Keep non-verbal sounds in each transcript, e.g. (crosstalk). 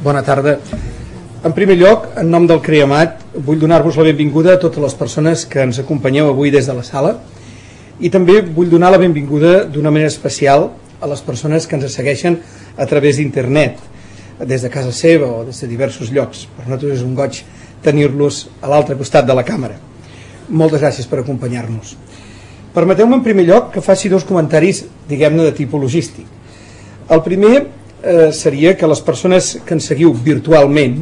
Bona tarda. En primer lloc, en nom del CREAMAT, vull donar-vos la benvinguda a totes les persones que ens acompanyeu avui des de la sala i també vull donar la benvinguda d'una manera especial a les persones que ens segueixen a través d'internet, des de casa seva o des de diversos llocs. Per nosaltres és un goig tenir-los a l'altre costat de la càmera. Moltes gràcies per acompanyar-nos. Permeteu-me en primer lloc que faci dos comentaris, diguem-ne, de tipus logístic. El primer eh, seria que les persones que ens seguiu virtualment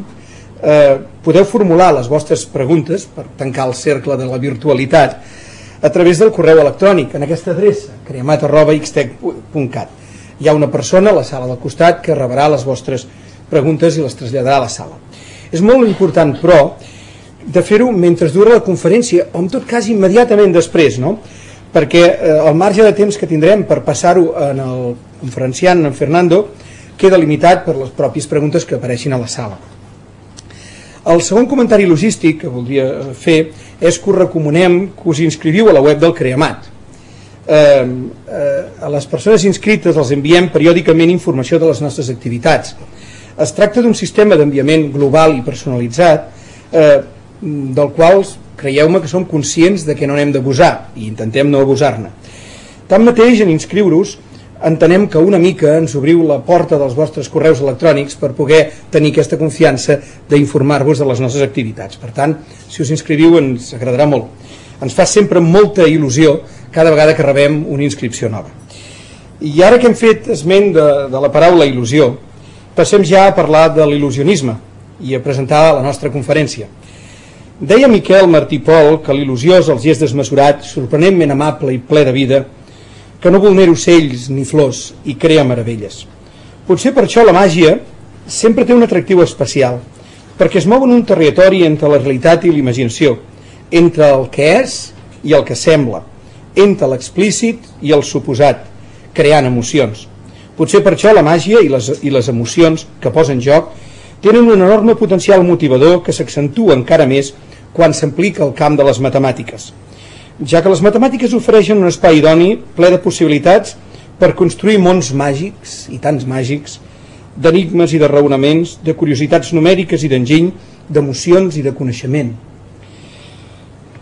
eh, podeu formular les vostres preguntes per tancar el cercle de la virtualitat a través del correu electrònic en aquesta adreça, creamat.xtec.cat. Hi ha una persona a la sala del costat que rebrà les vostres preguntes i les traslladarà a la sala. És molt important, però, de fer-ho mentre dura la conferència, o en tot cas immediatament després, no? perquè eh, el marge de temps que tindrem per passar-ho en el conferenciant, en Fernando, queda limitat per les pròpies preguntes que apareixin a la sala. El segon comentari logístic que voldria fer és que us recomanem que us inscriviu a la web del Creamat. Eh, eh, a les persones inscrites els enviem periòdicament informació de les nostres activitats. Es tracta d'un sistema d'enviament global i personalitzat eh, del qual creieu-me que som conscients de que no n'hem d'abusar i intentem no abusar-ne. Tanmateix, en inscriure-us, entenem que una mica ens obriu la porta dels vostres correus electrònics per poder tenir aquesta confiança d'informar-vos de les nostres activitats. Per tant, si us inscriviu ens agradarà molt. Ens fa sempre molta il·lusió cada vegada que rebem una inscripció nova. I ara que hem fet esment de, de la paraula il·lusió, passem ja a parlar de l'il·lusionisme i a presentar la nostra conferència. Deia Miquel Martí Pol que l'il·lusió és el gest desmesurat, sorprenentment amable i ple de vida, que no vulnera ocells ni flors i crea meravelles. Potser per això la màgia sempre té un atractiu especial, perquè es mou en un territori entre la realitat i l'imaginació, entre el que és i el que sembla, entre l'explícit i el suposat, creant emocions. Potser per això la màgia i les, i les emocions que posa en joc tenen un enorme potencial motivador que s'accentua encara més quan s'implica el camp de les matemàtiques ja que les matemàtiques ofereixen un espai idoni ple de possibilitats per construir mons màgics, i tants màgics, d'enigmes i de raonaments, de curiositats numèriques i d'enginy, d'emocions i de coneixement.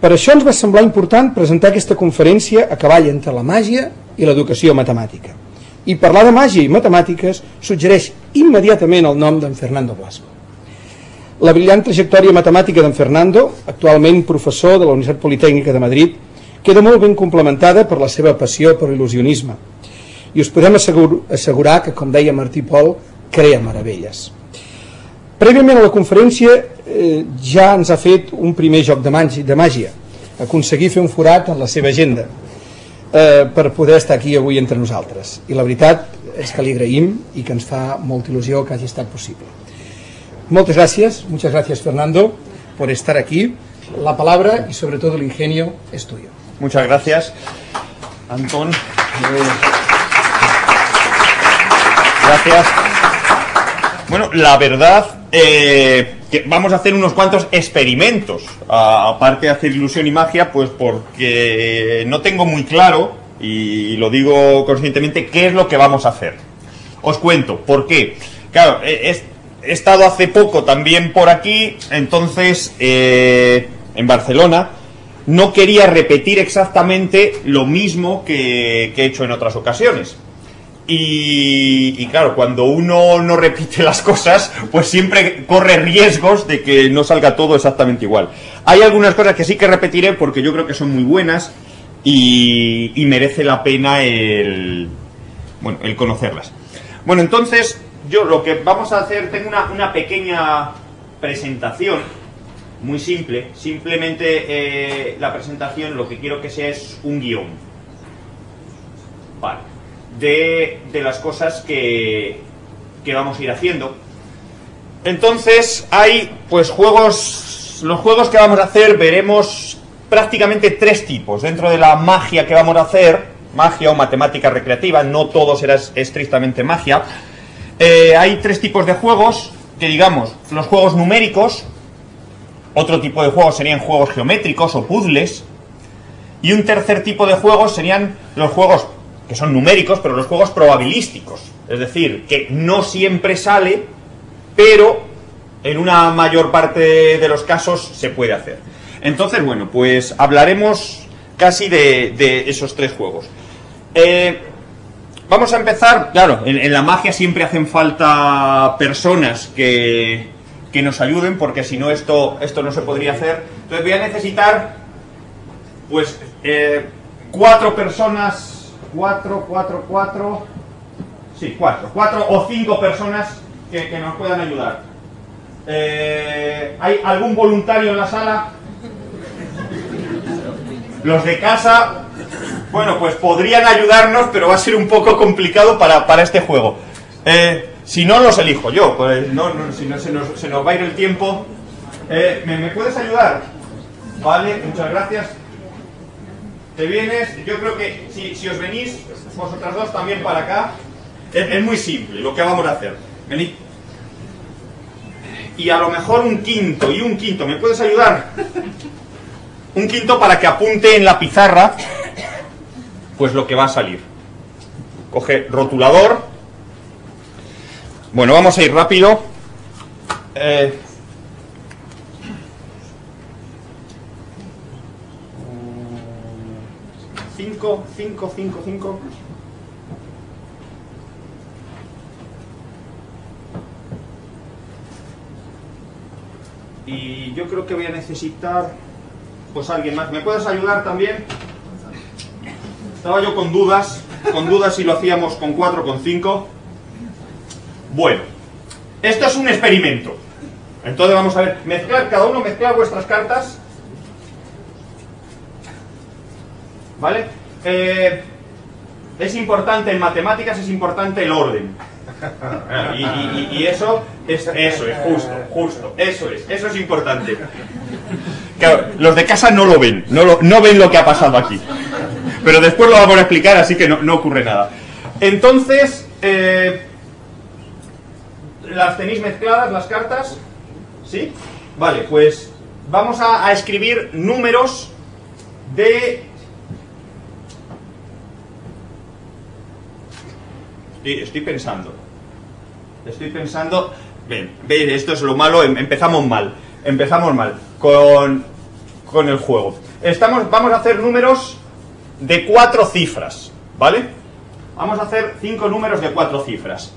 Per això ens va semblar important presentar aquesta conferència a cavall entre la màgia i l'educació matemàtica. I parlar de màgia i matemàtiques suggereix immediatament el nom d'en Fernando Blasco. La brillant trajectòria matemàtica d'en Fernando, actualment professor de la Universitat Politècnica de Madrid, queda molt ben complementada per la seva passió per l'il·lusionisme. I us podem assegurar que, com deia Martí Pol, crea meravelles. Prèviament a la conferència eh, ja ens ha fet un primer joc de, màgia, de màgia, aconseguir fer un forat en la seva agenda eh, per poder estar aquí avui entre nosaltres. I la veritat és que li agraïm i que ens fa molta il·lusió que hagi estat possible. Muchas gracias, muchas gracias Fernando por estar aquí. La palabra y sobre todo el ingenio es tuyo. Muchas gracias, Antón. Gracias. Bueno, la verdad, eh, que vamos a hacer unos cuantos experimentos, aparte de hacer ilusión y magia, pues porque no tengo muy claro, y lo digo conscientemente, qué es lo que vamos a hacer. Os cuento, ¿por qué? Claro, e, es, he estado hace poco también por aquí, entonces, eh, en Barcelona, no quería repetir exactamente lo mismo que, he hecho en otras ocasiones. Y, claro, cuando uno no repite las cosas, pues siempre corre riesgos de que no salga todo exactamente igual. Hay algunas cosas que sí que repetiré porque yo creo que son muy buenas y, y merece la pena el, bueno, el conocerlas. Bueno, entonces, yo lo que vamos a hacer, tengo una, una pequeña presentación, muy simple, simplemente eh, la presentación lo que quiero que sea es un guion, de, de las cosas que, que vamos a ir haciendo. Entonces hay pues juegos, los juegos que vamos a hacer veremos prácticamente tres tipos. Dentro de la magia que vamos a hacer, magia o matemática recreativa, no todo será estrictamente magia, eh, hay tres tipos de juegos, que digamos, los juegos numéricos, otro tipo de juegos serían juegos geométricos o puzzles, y un tercer tipo de juegos serían los juegos que son numéricos, pero los juegos probabilísticos. Es decir, que no siempre sale pero en una mayor parte de los casos se puede hacer. Entonces, bueno, pues hablaremos casi de, esos tres juegos. Eh, vamos a empezar, claro, en, la magia siempre hacen falta personas que, que nos ayuden, porque si no esto, esto no se podría hacer. Entonces voy a necesitar, pues, eh, cuatro personas, cuatro, cuatro, cuatro, sí, cuatro, cuatro o cinco personas que, nos puedan ayudar. Eh, ¿Hay algún voluntario en la sala? Los de casa, bueno, pues podrían ayudarnos, pero va a ser un poco complicado para, este juego. Eh, si no, los elijo yo, pues no, si no se nos, va a ir el tiempo. Eh, ¿me, puedes ayudar? Vale, muchas gracias. Te vienes, yo creo que si, os venís, vosotras dos también para acá, es, es muy simple lo que vamos a hacer. Venid y a lo mejor un quinto y un quinto. ¿Me puedes ayudar? Un quinto para que apunte en la pizarra pues lo que va a salir. Coge rotulador. Bueno, vamos a ir rápido. Eh, cinco, cinco, cinco, cinco. y yo creo que voy a necesitar pues alguien más. ¿Me puedes ayudar también? Estaba yo con dudas, con dudas si lo hacíamos con 4 o con 5. Bueno, esto es un experimento. Entonces vamos a ver, mezclar, cada uno mezclar vuestras cartas. ¿Vale? Eh, es importante en matemáticas, es importante el orden. (laughs) Y, eso es eso es justo, justo, eso es, eso es importante. Claro, los de casa no lo ven, no, lo, no ven lo que ha pasado aquí. Pero después lo vamos a explicar, así que no, ocurre nada. Entonces, eh, ¿las tenéis mezcladas las cartas? ¿Sí? Vale, pues vamos a escribir números de estoy pensando. Estoy pensando... Ven, veis, esto es lo malo, em, empezamos mal. Empezamos mal con, con el juego. Estamos, vamos a hacer números de cuatro cifras, ¿vale? Vamos a hacer cinco números de cuatro cifras.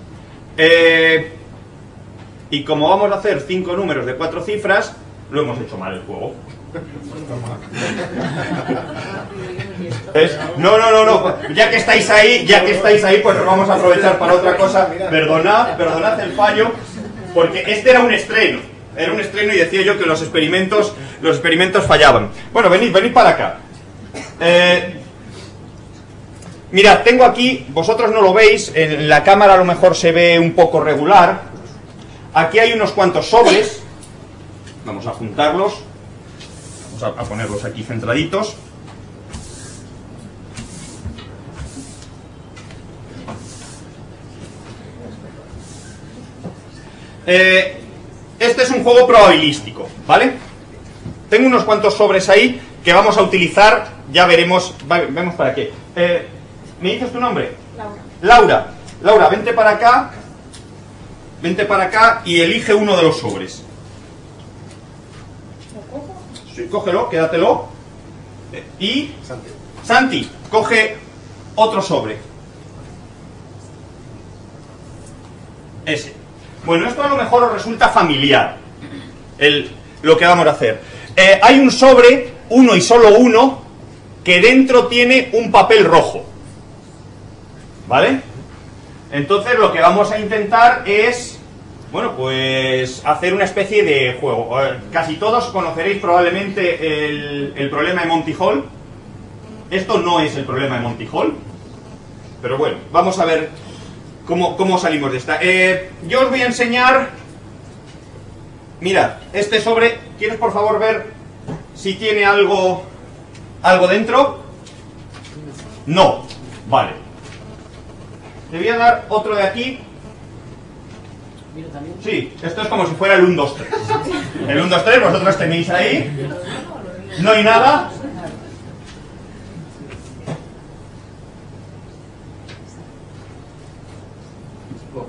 Eh, y como vamos a hacer cinco números de cuatro cifras, lo hemos hecho mal el juego. No, no, no, no. Ya que estáis ahí, ya que estáis ahí, pues lo vamos a aprovechar para otra cosa. Perdonad, perdonad el fallo, porque este era un estreno. Era un estreno y decía yo que los experimentos, los experimentos fallaban. Bueno, venid, venid para acá. Eh, mirad, tengo aquí, vosotros no lo veis, en la cámara a lo mejor se ve un poco regular. Aquí hay unos cuantos sobres. Vamos a juntarlos. Vamos a ponerlos aquí centraditos. Eh, este es un juego probabilístico, ¿vale? Tengo unos cuantos sobres ahí que vamos a utilizar, ya veremos, vemos para qué. Eh, ¿Me dices tu nombre? Laura. Laura, Laura, vente para acá, vente para acá y elige uno de los sobres. ¿Lo cojo? Sí, cógelo, quédatelo. Eh, y... Santi. Santi, coge otro sobre. Ese. Bueno, esto a lo mejor os resulta familiar, el, lo que vamos a hacer. Eh, hay un sobre, uno y solo uno, que dentro tiene un papel rojo. ¿Vale? Entonces lo que vamos a intentar es, bueno, pues hacer una especie de juego. Casi todos conoceréis probablemente el, problema de Monty Hall. Esto no es el problema de Monty Hall, pero bueno, vamos a ver ¿Cómo, salimos de esta? Eh, yo os voy a enseñar... Mira, este sobre, ¿quieres por favor ver si tiene algo, algo dentro? No, vale. Te voy a dar otro de aquí. Sí, esto es como si fuera el 1, 2, 3. El 1, 2, 3 vosotros tenéis ahí. No hay nada.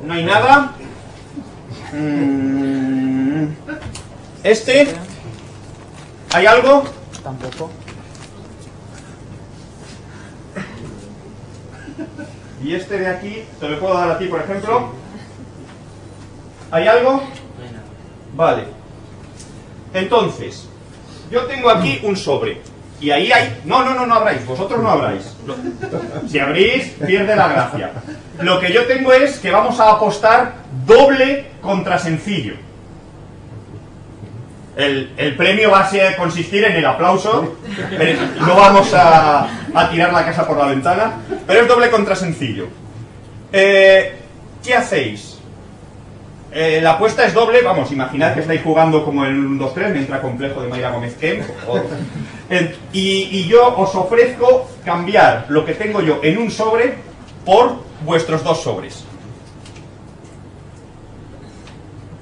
no hay nada. Mm, este. ¿Hay algo? Tampoco. Y este de aquí, te lo puedo dar a ti, por ejemplo. ¿Hay algo? Vale. Entonces, yo tengo aquí un sobre. Y ahí hay... No, no, no, no abráis. Vosotros no abráis. Si abrís, pierde la gracia. Lo que yo tengo es que vamos a apostar doble contra sencillo. El, premio va a ser- consistir en el aplauso. pero no vamos a, tirar la casa por la ventana. Pero es doble contra sencillo. Eh, ¿Qué hacéis? Eh, la apuesta es doble, vamos, imaginad que estáis jugando como el 1-2-3, me entra complejo de Mayra Gómez Kemp, en- y yo os ofrezco cambiar lo que tengo yo en un sobre por vuestros dos sobres.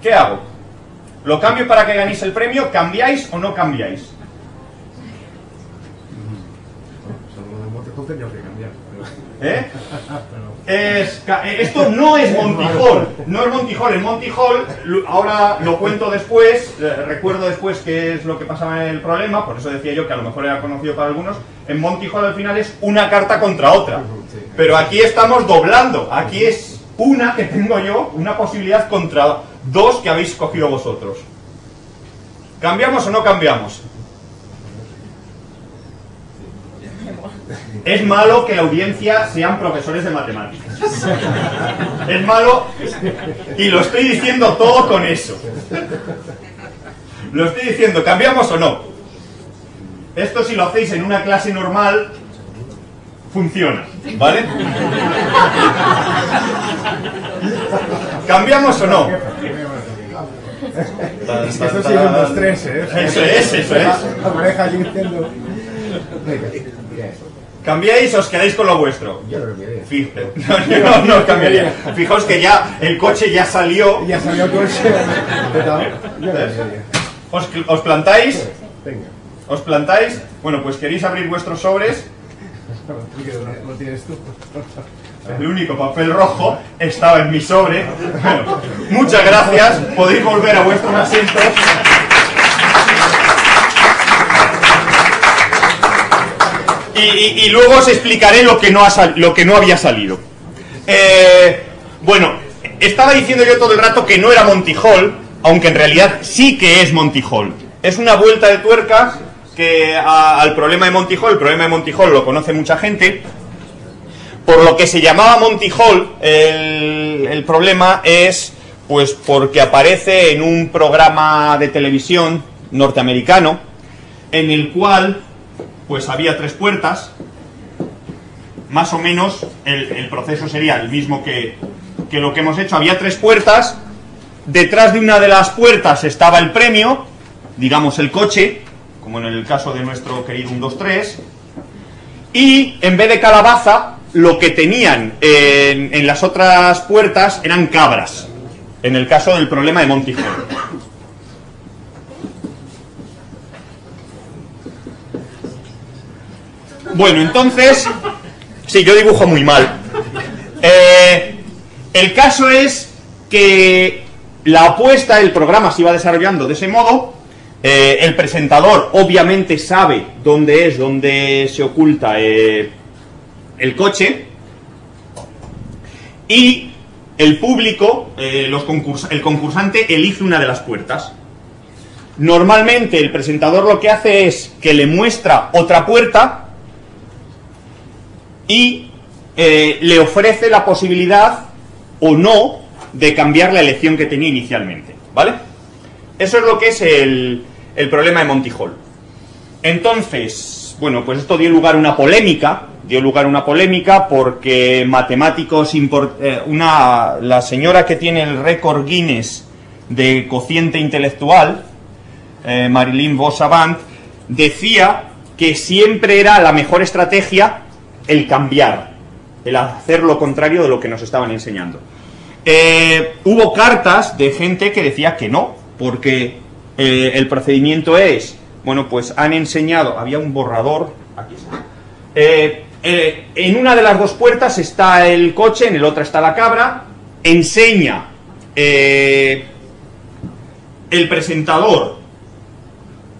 ¿Qué hago? ¿Lo cambio para que ganéis el premio? ¿Cambiáis o no cambiáis? ¿Eh? Es eh, esto no es Monty Hall, no es Monty Hall. En Monty Hall, ahora lo cuento después, eh, recuerdo después qué es lo que pasaba en el problema, por eso decía yo que a lo mejor era conocido para algunos. En Monty Hall al final es una carta contra otra, pero aquí estamos doblando, aquí es una que tengo yo, una posibilidad contra dos que habéis cogido vosotros. ¿Cambiamos o no cambiamos? Es malo que la audiencia sean profesores de matemáticas. Es malo y lo estoy diciendo todo con eso. Lo estoy diciendo, ¿cambiamos o no? Esto si lo hacéis en una clase normal, funciona, ¿vale? ¿Cambiamos o no? Es que eso sí es un 2-3, ¿eh? Eso es, eso es. La pareja ¿Cambiáis o os quedáis con lo vuestro? Yo lo cambiaría. Fíjate, no, yo no cambiaría. Fijaos que ya el coche ya salió. Ya salió el coche. (laughs) ¿Os, os plantáis? Venga. ¿Os plantáis? Bueno, pues queréis abrir vuestros sobres. (laughs) No lo tienes tú. El único papel rojo estaba en mi sobre. Muchas gracias. Podéis volver a vuestros asientos. Y, luego os explicaré lo que no, ha sal- lo que no había salido. Eh, bueno, estaba diciendo yo todo el rato que no era Monty Hall, aunque en realidad sí que es Monty Hall. Es una vuelta de tuerca que al problema de Monty Hall, el problema de Monty Hall lo conoce mucha gente, por lo que se llamaba Monty Hall, el, problema es pues porque aparece en un programa de televisión norteamericano en el cual pues había tres puertas. Más o menos el, el proceso sería el mismo que, que lo que hemos hecho. Había tres puertas. Detrás de una de las puertas estaba el premio, digamos el coche, como en el caso de nuestro querido 123. Y en vez de calabaza, lo que tenían en, en las otras puertas eran cabras. En el caso del problema de Hall. Bueno, entonces, sí, yo dibujo muy mal. Eh, el caso es que la apuesta, el programa se iba desarrollando de ese modo. eh, el presentador obviamente sabe dónde es, dónde se oculta eh, el coche. Y el público, eh, los concurs- el concursante elige una de las puertas. Normalmente el presentador lo que hace es que le muestra otra puerta y eh, le ofrece la posibilidad o no de cambiar la elección que tenía inicialmente, ¿vale? Eso es lo que es el, el problema de Monty Hall. Entonces, bueno, pues esto dio lugar a una polémica, dio lugar a una polémica porque matemáticos, eh, una, la señora que tiene el récord Guinness de cociente intelectual, eh, Marilyn Vos-Savant, decía que siempre era la mejor estrategia el cambiar, el hacer lo contrario de lo que nos estaban enseñando. Eh, hubo cartas de gente que decía que no, porque el procedimiento es, bueno, pues han enseñado, había un borrador, aquí está. Eh, eh, en una de las dos puertas está el coche, en el otra está la cabra, enseña eh, el presentador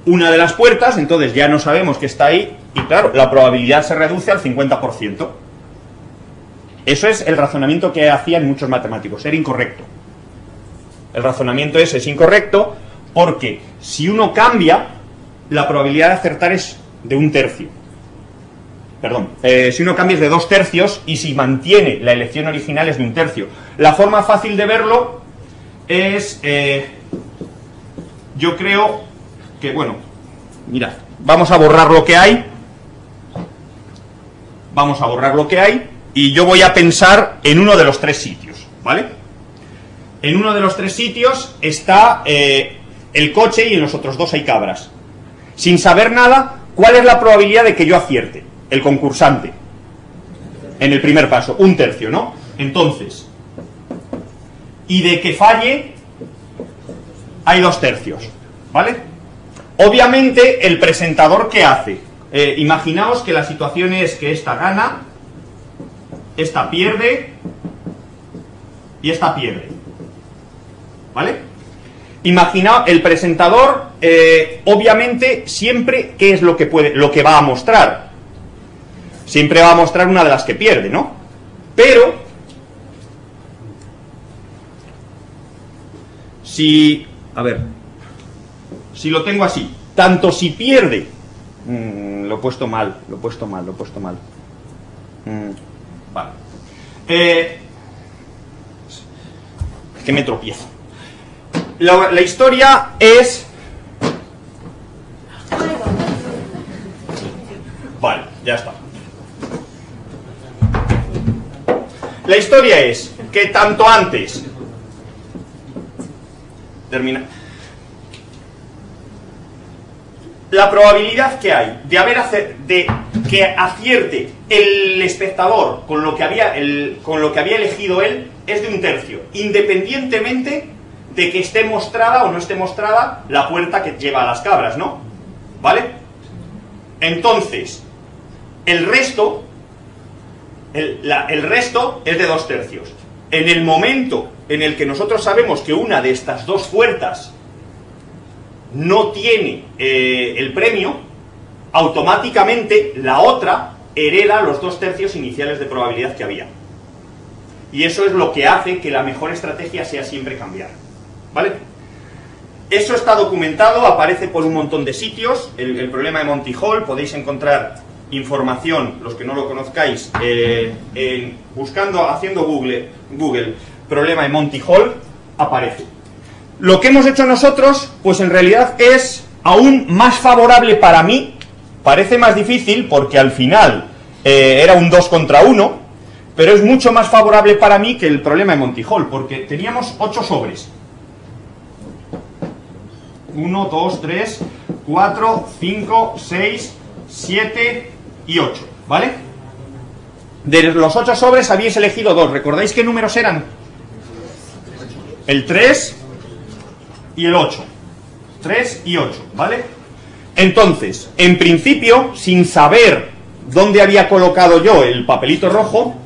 una de las puertas, entonces ya no sabemos que está ahí, y claro, la probabilidad se reduce al 50%. Eso es el razonamiento que hacían muchos matemáticos, era incorrecto. El razonamiento ese es incorrecto porque si uno cambia, la probabilidad de acertar es de un tercio. Perdón, eh, si uno cambia es de dos tercios y si mantiene la elección original es de un tercio. La forma fácil de verlo es, eh, yo creo que, bueno, mirad, vamos a borrar lo que hay. Vamos a borrar lo que hay y yo voy a pensar en uno de los tres sitios, ¿vale? En uno de los tres sitios está eh, el coche y en los otros dos hay cabras. Sin saber nada, ¿cuál es la probabilidad de que yo acierte? El concursante. En el primer paso, un tercio, ¿no? Entonces, y de que falle, hay dos tercios, ¿vale? Obviamente, el presentador, ¿qué hace? Eh, imaginaos que la situación es que esta gana, esta pierde y esta pierde. ¿Vale? Imagina el presentador, eh, obviamente, siempre, ¿qué es lo que puede, lo que va a mostrar? Siempre va a mostrar una de las que pierde, ¿no? Pero, si, a ver, si lo tengo así, tanto si pierde, mmm, lo he puesto mal, lo he puesto mal, lo he puesto mal. Mm, vale. Eh, que me tropiezo. La, la historia es... Vale, ya está. La historia es que tanto antes... Termina. La probabilidad que hay de haber de que acierte el espectador con lo que había el, con lo que había elegido él es de un tercio, independientemente de que esté mostrada o no esté mostrada la puerta que lleva a las cabras, ¿no? ¿Vale? Entonces, el resto, el, resto es de dos tercios. En el momento en el que nosotros sabemos que una de estas dos puertas no tiene eh, el premio, automáticamente la otra hereda los dos tercios iniciales de probabilidad que había. Y eso es lo que hace que la mejor estrategia sea siempre cambiar. ¿Vale? Eso está documentado, aparece por un montón de sitios. El, el problema de Monty Hall, podéis encontrar información, los que no lo conozcáis, eh, en, buscando, haciendo Google, Google, problema de Monty Hall, aparece. Lo que hemos hecho nosotros, pues en realidad es aún más favorable para mí. Parece más difícil porque al final eh, era un 2 contra 1, pero es mucho más favorable para mí que el problema de Monty Hall, porque teníamos 8 sobres. 1, 2, 3, 4, 5, 6, 7 y 8, ¿vale? De los 8 sobres habíais elegido 2. ¿Recordáis qué números eran? El 3 y el 8. 3 y 8, ¿vale? Entonces, en principio, sin saber dónde había colocado yo el papelito rojo,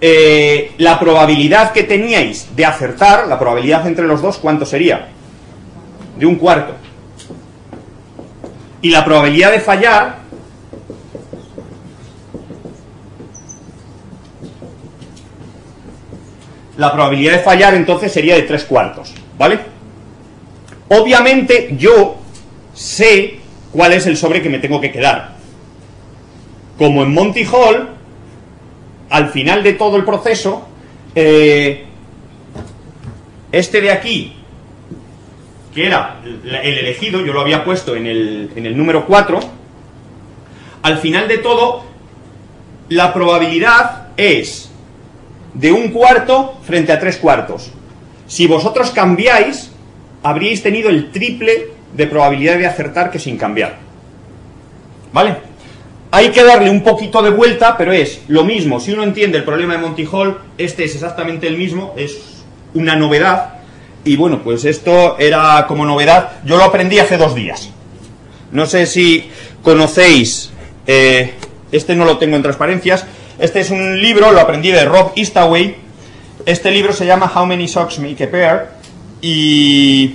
eh, la probabilidad que teníais de acertar, la probabilidad entre los dos, ¿cuánto sería? De un cuarto. Y la probabilidad de fallar, la probabilidad de fallar entonces sería de tres cuartos, ¿vale? Obviamente yo sé cuál es el sobre que me tengo que quedar. Como en Monty Hall, al final de todo el proceso, eh, este de aquí, que era el elegido, yo lo había puesto en el, en el número 4, al final de todo, la probabilidad es de un cuarto frente a tres cuartos. Si vosotros cambiáis, habríais tenido el triple de probabilidad de acertar que sin cambiar. ¿Vale? Hay que darle un poquito de vuelta, pero es lo mismo. Si uno entiende el problema de Monty Hall, este es exactamente el mismo, es una novedad. Y bueno, pues esto era como novedad. Yo lo aprendí hace dos días. No sé si conocéis, eh, este no lo tengo en transparencias. Este es un libro, lo aprendí de Rob Eastaway. Este libro se llama How Many Socks Make a Pair. Y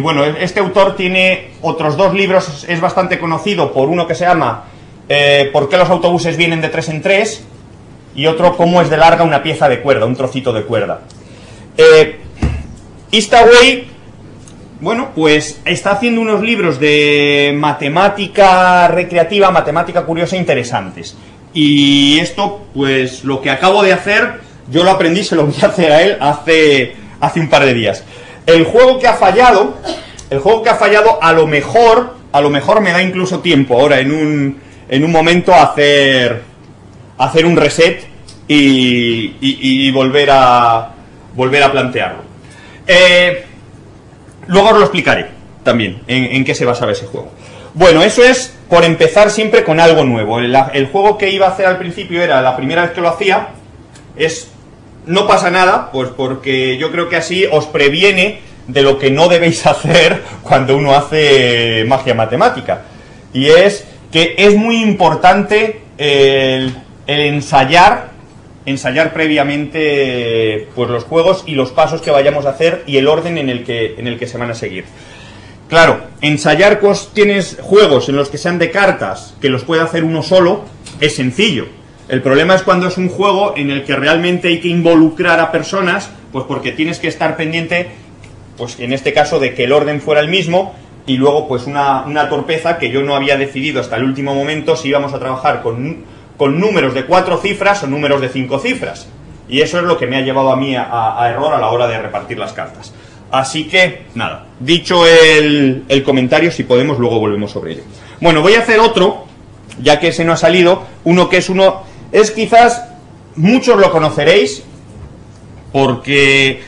bueno, este autor tiene otros dos libros, es bastante conocido por uno que se llama eh, ¿Por qué los autobuses vienen de tres en tres? y otro ¿Cómo es de larga una pieza de cuerda, un trocito de cuerda? Eh, Eastaway, bueno, pues está haciendo unos libros de matemática recreativa, matemática curiosa interesantes. Y esto, pues lo que acabo de hacer, yo lo aprendí, se lo voy a hacer a él hace, hace un par de días. El juego que ha fallado, el juego que ha fallado, a lo mejor, a lo mejor me da incluso tiempo ahora en un, en un momento hacer, hacer un reset y, y, volver a volver a plantearlo. Eh, luego os lo explicaré también en, en, qué se basaba ese juego. Bueno, eso es por empezar siempre con algo nuevo. El, juego que iba a hacer al principio era la primera vez que lo hacía, es no pasa nada, pues porque yo creo que así os previene de lo que no debéis (laughs) hacer cuando uno hace magia matemática. Y es que es muy importante el, el ensayar, ensayar previamente pues los juegos y los pasos que vayamos a hacer y el orden en el que, en el que se van a seguir. Claro, ensayar tienes juegos en los que sean de cartas, que los puede hacer uno solo, es sencillo el problema es cuando es un juego en el que realmente hay que involucrar a personas, pues porque tienes que estar pendiente, pues en este caso, de que el orden fuera el mismo y luego pues una, torpeza que yo no había decidido hasta el último momento si íbamos a trabajar con, con números de cuatro cifras o números de cinco cifras. Y eso es lo que me ha llevado a mí a, error a la hora de repartir las cartas. Así que, nada, dicho el, el comentario, si podemos, luego volvemos sobre ello. Bueno, voy a hacer otro, ya que ese no ha salido, uno que es uno es quizás, muchos lo conoceréis, porque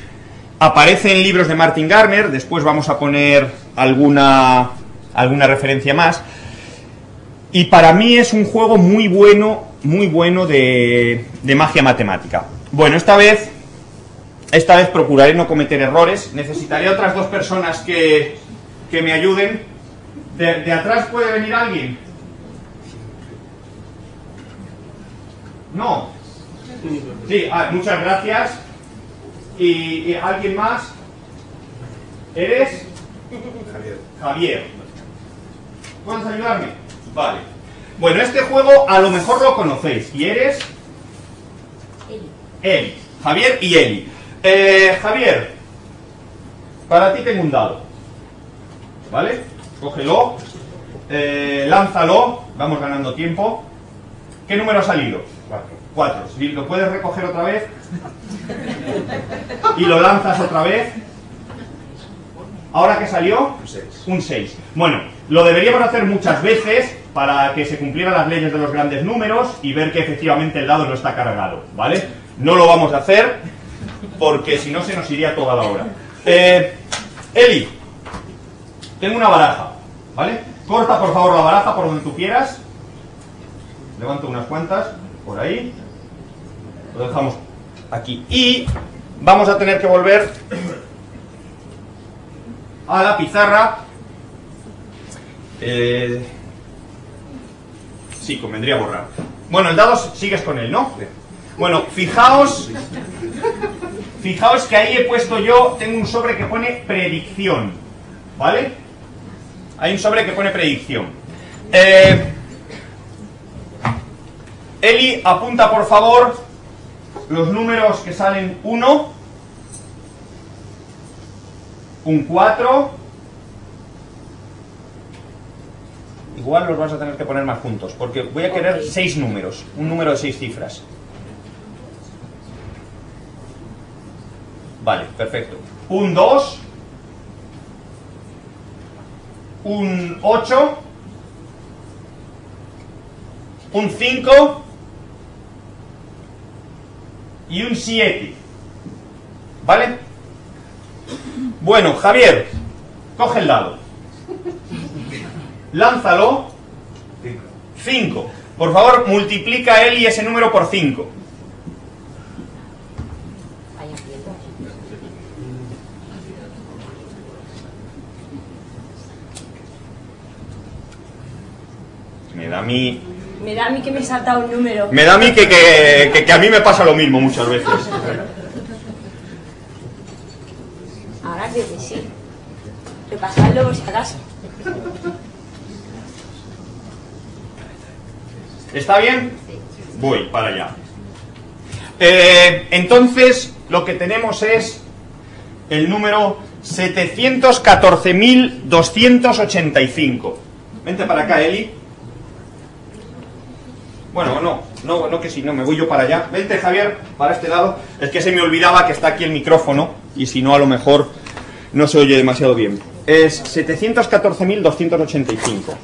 aparece en libros de Martin Garner, después vamos a poner alguna, alguna referencia más, y para mí es un juego muy bueno, muy bueno de, de magia matemática. Bueno, esta vez, esta vez procuraré no cometer errores, necesitaré otras dos personas que, que me ayuden. De, de atrás puede venir alguien. No. Sí, ah, muchas gracias. ¿Y, alguien más? ¿Eres? Javier. Javier. ¿Puedes ayudarme? Vale. Bueno, este juego a lo mejor lo conocéis. ¿Y eres? Eli. Eli. Javier y Eli. Eh, Javier, para ti tengo un dado. ¿Vale? Cógelo. Eh, lánzalo. Vamos ganando tiempo. ¿Qué número ha salido? Cuatro. ¿Lo puedes recoger otra vez? Y lo lanzas otra vez. ¿Ahora qué salió? Un 6. Bueno, lo deberíamos hacer muchas veces para que se cumplieran las leyes de los grandes números y ver que efectivamente el dado no está cargado, ¿vale? No lo vamos a hacer porque si no se nos iría toda la hora. Eh, Eli, tengo una baraja, ¿vale? Corta por favor la baraja por donde tú quieras. Levanto unas cuantas, por ahí. Lo dejamos aquí. Y vamos a tener que volver a la pizarra. Eh, sí, convendría borrar. Bueno, el dado sigues con él, ¿no? Bueno, fijaos, fijaos que ahí he puesto yo, tengo un sobre que pone predicción, ¿vale? Hay un sobre que pone predicción. Eh, Eli, apunta por favor los números que salen 1, un 4, igual los vas a tener que poner más juntos, porque voy a querer 6 números, un número de 6 cifras. Vale, perfecto. Un 2, un 8, un 5, y un 7. ¿Vale? Bueno, Javier, coge el dado. Lánzalo. 5. Por favor, multiplica él y ese número por 5. Me da mi me da a mí que me he saltado un número. Me da a mí que, que, que, a mí me pasa lo mismo muchas veces. Ahora creo que sí. Repasarlo por si acaso. ¿Está bien? Voy para allá. Eh, entonces, lo que tenemos es el número 714.285. Vente para acá, Eli. Bueno, no, no, no que si no, me voy yo para allá. Vente, Javier, para este lado. Es que se me olvidaba que está aquí el micrófono y si no, a lo mejor no se oye demasiado bien. Es 714.285.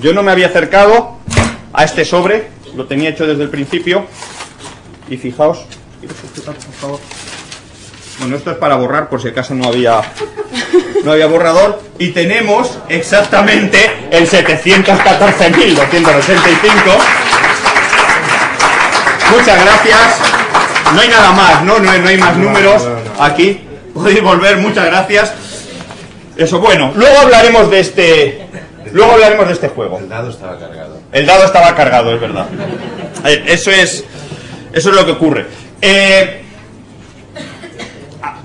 Yo no me había acercado a este sobre, lo tenía hecho desde el principio. Y fijaos. Bueno, esto es para borrar por si acaso no había no había borrador y tenemos exactamente el 714.285. Muchas gracias. No hay nada más, ¿no? No hay, no hay más números aquí. Podéis volver, muchas gracias. Eso, bueno, luego hablaremos de este. Luego hablaremos de este juego. El dado estaba cargado. El dado estaba cargado, es verdad. Eh, Eso es, eso es lo que ocurre. Eh,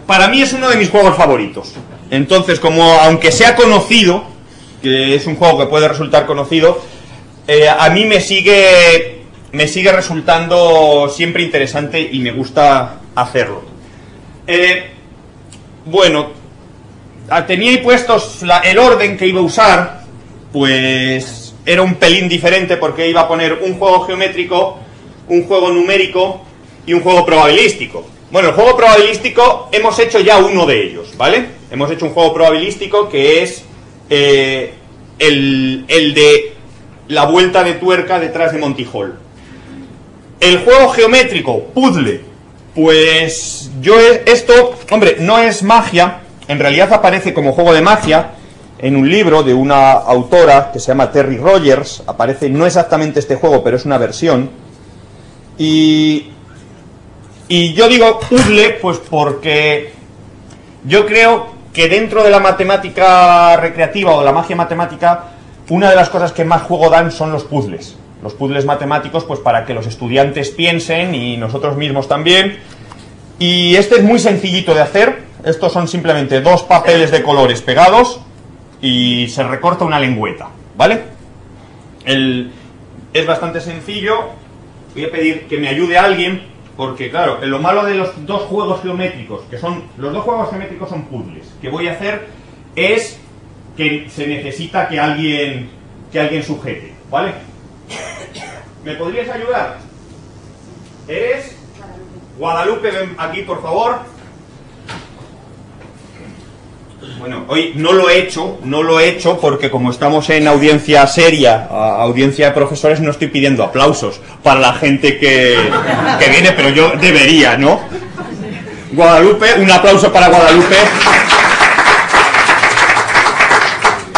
para mí es uno de mis juegos favoritos. Entonces, como aunque sea conocido, que es un juego que puede resultar conocido, eh, a mí me sigue, me sigue resultando siempre interesante y me gusta hacerlo. Eh, bueno, tenía ahí puestos el orden que iba a usar, pues era un pelín diferente porque iba a poner un juego geométrico, un juego numérico y un juego probabilístico. Bueno, el juego probabilístico hemos hecho ya uno de ellos, ¿vale? Hemos hecho un juego probabilístico que es eh, el, el de la vuelta de tuerca detrás de Monty Hall. El juego geométrico, puzzle, pues yo esto, hombre, no es magia, en realidad aparece como juego de magia en un libro de una autora que se llama Terry Rogers, aparece no exactamente este juego, pero es una versión. Y y yo digo puzzle, pues porque yo creo que dentro de la matemática recreativa o de la magia matemática, una de las cosas que más juego dan son los puzzles. Los puzzles matemáticos, pues para que los estudiantes piensen y nosotros mismos también. Y este es muy sencillito de hacer. Estos son simplemente dos papeles de colores pegados y se recorta una lengüeta, ¿vale? El- es bastante sencillo. Voy a pedir que me ayude alguien, porque claro, lo malo de los dos juegos geométricos, que son, los dos juegos geométricos son puzzles, que voy a hacer es que se necesita que alguien, que alguien sujete, ¿vale? ¿Me podrías ayudar? Eres Guadalupe, ven aquí por favor. Bueno, hoy no lo he hecho, no lo he hecho porque como estamos en audiencia seria, audiencia de profesores, no estoy pidiendo aplausos para la gente que, que viene, pero yo debería, ¿no? Guadalupe, un aplauso para Guadalupe.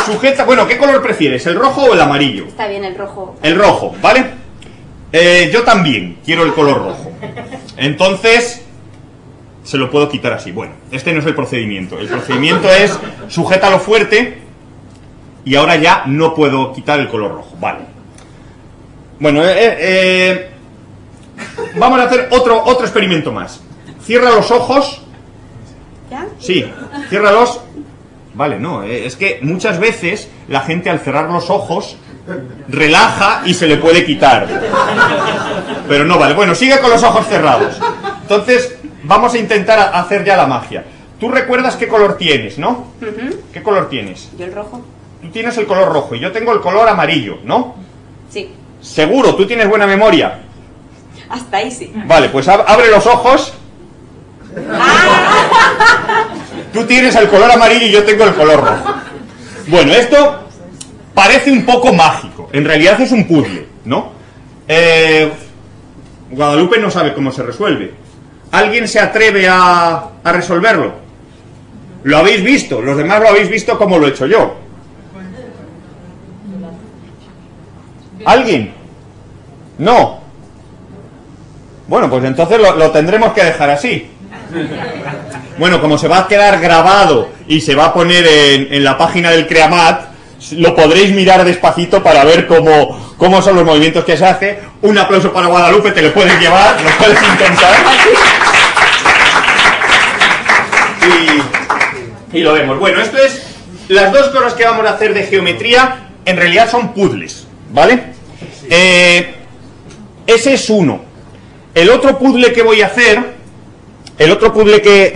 Sujeta, bueno, ¿qué color prefieres, el rojo o el amarillo? Está bien el rojo. El rojo, ¿vale? Eh, yo también quiero el color rojo. Entonces, se lo puedo quitar así. Bueno, este no es el procedimiento. El procedimiento es sujétalo fuerte y ahora ya no puedo quitar el color rojo. Vale. Bueno, eh, eh, vamos a hacer otro, otro experimento más. Cierra los ojos. ¿Ya? Sí, ciérralos. Vale, no, eh, es que muchas veces la gente al cerrar los ojos relaja y se le puede quitar. Pero no vale. Bueno, sigue con los ojos cerrados. Entonces, vamos a intentar hacer ya la magia. Tú recuerdas qué color tienes, ¿no? ¿Qué color tienes? ¿Yo el rojo? Tú tienes el color rojo y yo tengo el color amarillo, ¿no? Sí. Seguro, tú tienes buena memoria. Hasta ahí sí. Vale, pues ab- abre los ojos. Tú tienes el color amarillo y yo tengo el color rojo. Bueno, esto parece un poco mágico. En realidad es un puzzle, ¿no? Eh, Guadalupe no sabe cómo se resuelve. ¿Alguien se atreve a, a resolverlo? Lo habéis visto, los demás lo habéis visto como lo he hecho yo. ¿Alguien? No. Bueno, pues entonces lo, lo tendremos que dejar así. Bueno, como se va a quedar grabado y se va a poner en, en la página del Creamat, lo podréis mirar despacito para ver cómo, cómo son los movimientos que se hace. Un aplauso para Guadalupe, te lo puedes llevar, lo puedes intentar. y, lo vemos. Bueno, esto es las dos cosas que vamos a hacer de geometría, en realidad son puzzles, ¿vale? Eh, ese es uno. El otro puzzle que voy a hacer, el otro puzzle que,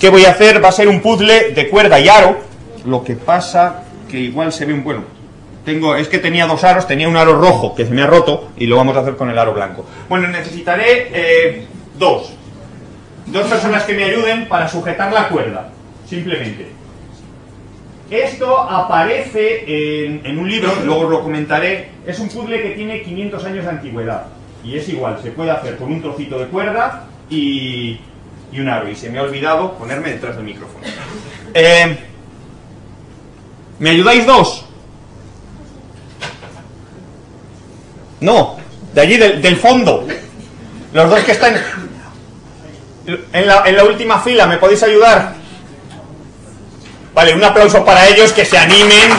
que voy a hacer va a ser un puzzle de cuerda y aro. Lo que pasa que igual se ve un bueno. Tengo, es que tenía dos aros, tenía un aro rojo que se me ha roto y lo vamos a hacer con el aro blanco. Bueno, necesitaré eh, dos. Dos personas que me ayuden para sujetar la cuerda, simplemente. Esto aparece en, un libro, luego os lo comentaré. Es un puzzle que tiene 500 años de antigüedad. Y es igual, se puede hacer con un trocito de cuerda y, y un aro. Y se me ha olvidado ponerme detrás del micrófono. Eh, ¿Me ayudáis dos? No, de allí, del, fondo. Los dos que están en la, última fila, ¿me podéis ayudar? Vale, un aplauso para ellos, que se animen.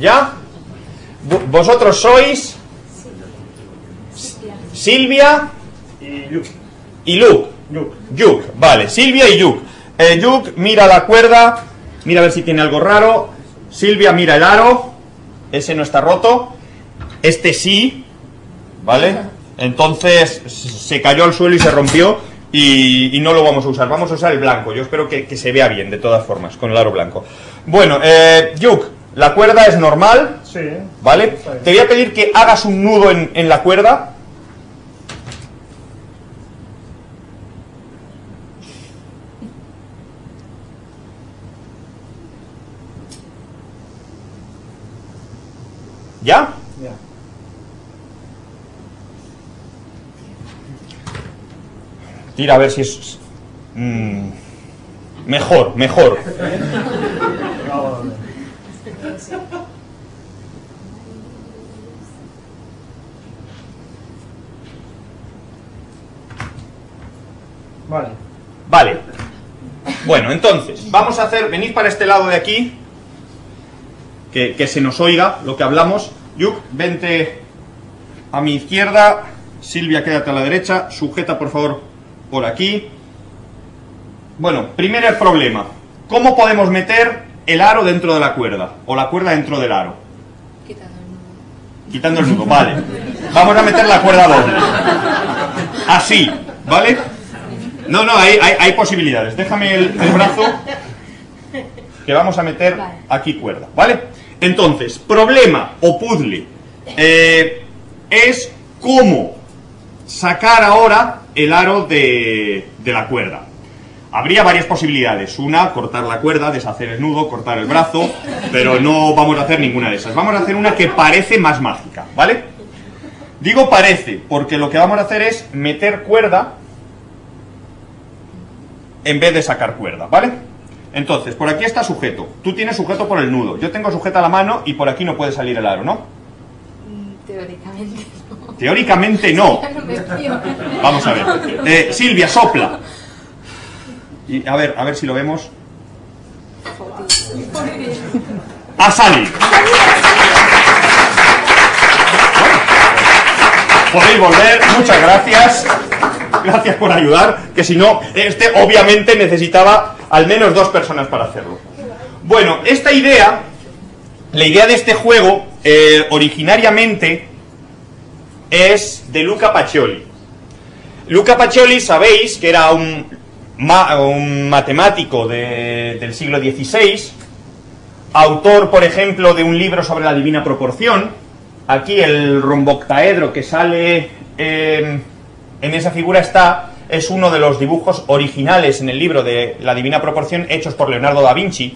¿Ya? ¿Vosotros sois? Silvia Y Luke. y Luke. Luke. Vale, Silvia y Yuk. Eh, Yuk mira la cuerda, mira a ver si tiene algo raro. Silvia mira el aro, ese no está roto. Este sí, ¿vale? Entonces se cayó al suelo y se rompió y, y no lo vamos a usar. Vamos a usar el blanco. Yo espero que, que se vea bien, de todas formas, con el aro blanco. Bueno, eh, Yuk, la cuerda es normal, Sí. ¿vale? Te voy a pedir que hagas un nudo en, en la cuerda. ¿Ya? Ya. Tira a ver si es... mm, mejor, mejor. Vale. Vale. Bueno, entonces, vamos a hacer... Venid para este lado de aquí. Que, que se nos oiga lo que hablamos. Yuk, vente a mi izquierda. Silvia, quédate a la derecha. Sujeta, por favor, por aquí. Bueno, primero el problema. ¿Cómo podemos meter el aro dentro de la cuerda? O la cuerda dentro del aro. Quitando el nudo, vale. Vamos a meter la cuerda doble. Así, ¿vale? No, no, hay, hay, hay posibilidades. Déjame el, el brazo que vamos a meter aquí cuerda, ¿vale? Entonces, problema o puzzle eh, es cómo sacar ahora el aro de, de la cuerda. Habría varias posibilidades. Una, cortar la cuerda, deshacer el nudo, cortar el brazo, pero no vamos a hacer ninguna de esas. Vamos a hacer una que parece más mágica, ¿vale? Digo parece, porque lo que vamos a hacer es meter cuerda en vez de sacar cuerda, ¿vale? Entonces, por aquí está sujeto. Tú tienes sujeto por el nudo. Yo tengo sujeta la mano y por aquí no puede salir el aro, ¿no? Mm, Teóricamente (laughs) no. Teóricamente no. (laughs) Vamos a ver. Eh, Silvia, sopla. Y a ver, a ver si lo vemos. ¡Ha salido! Podéis volver, muchas gracias. Gracias por ayudar, que si no, este obviamente necesitaba al menos dos personas para hacerlo. Bueno, esta idea, la idea de este juego, eh, originariamente es de Luca Pacioli. Luca Pacioli, sabéis que era un, ma- un matemático de- del siglo XVI, autor, por ejemplo, de un libro sobre la divina proporción. Aquí el romboctaedro que sale eh, en esa figura está, es uno de los dibujos originales en el libro de la divina proporción hechos por Leonardo da Vinci.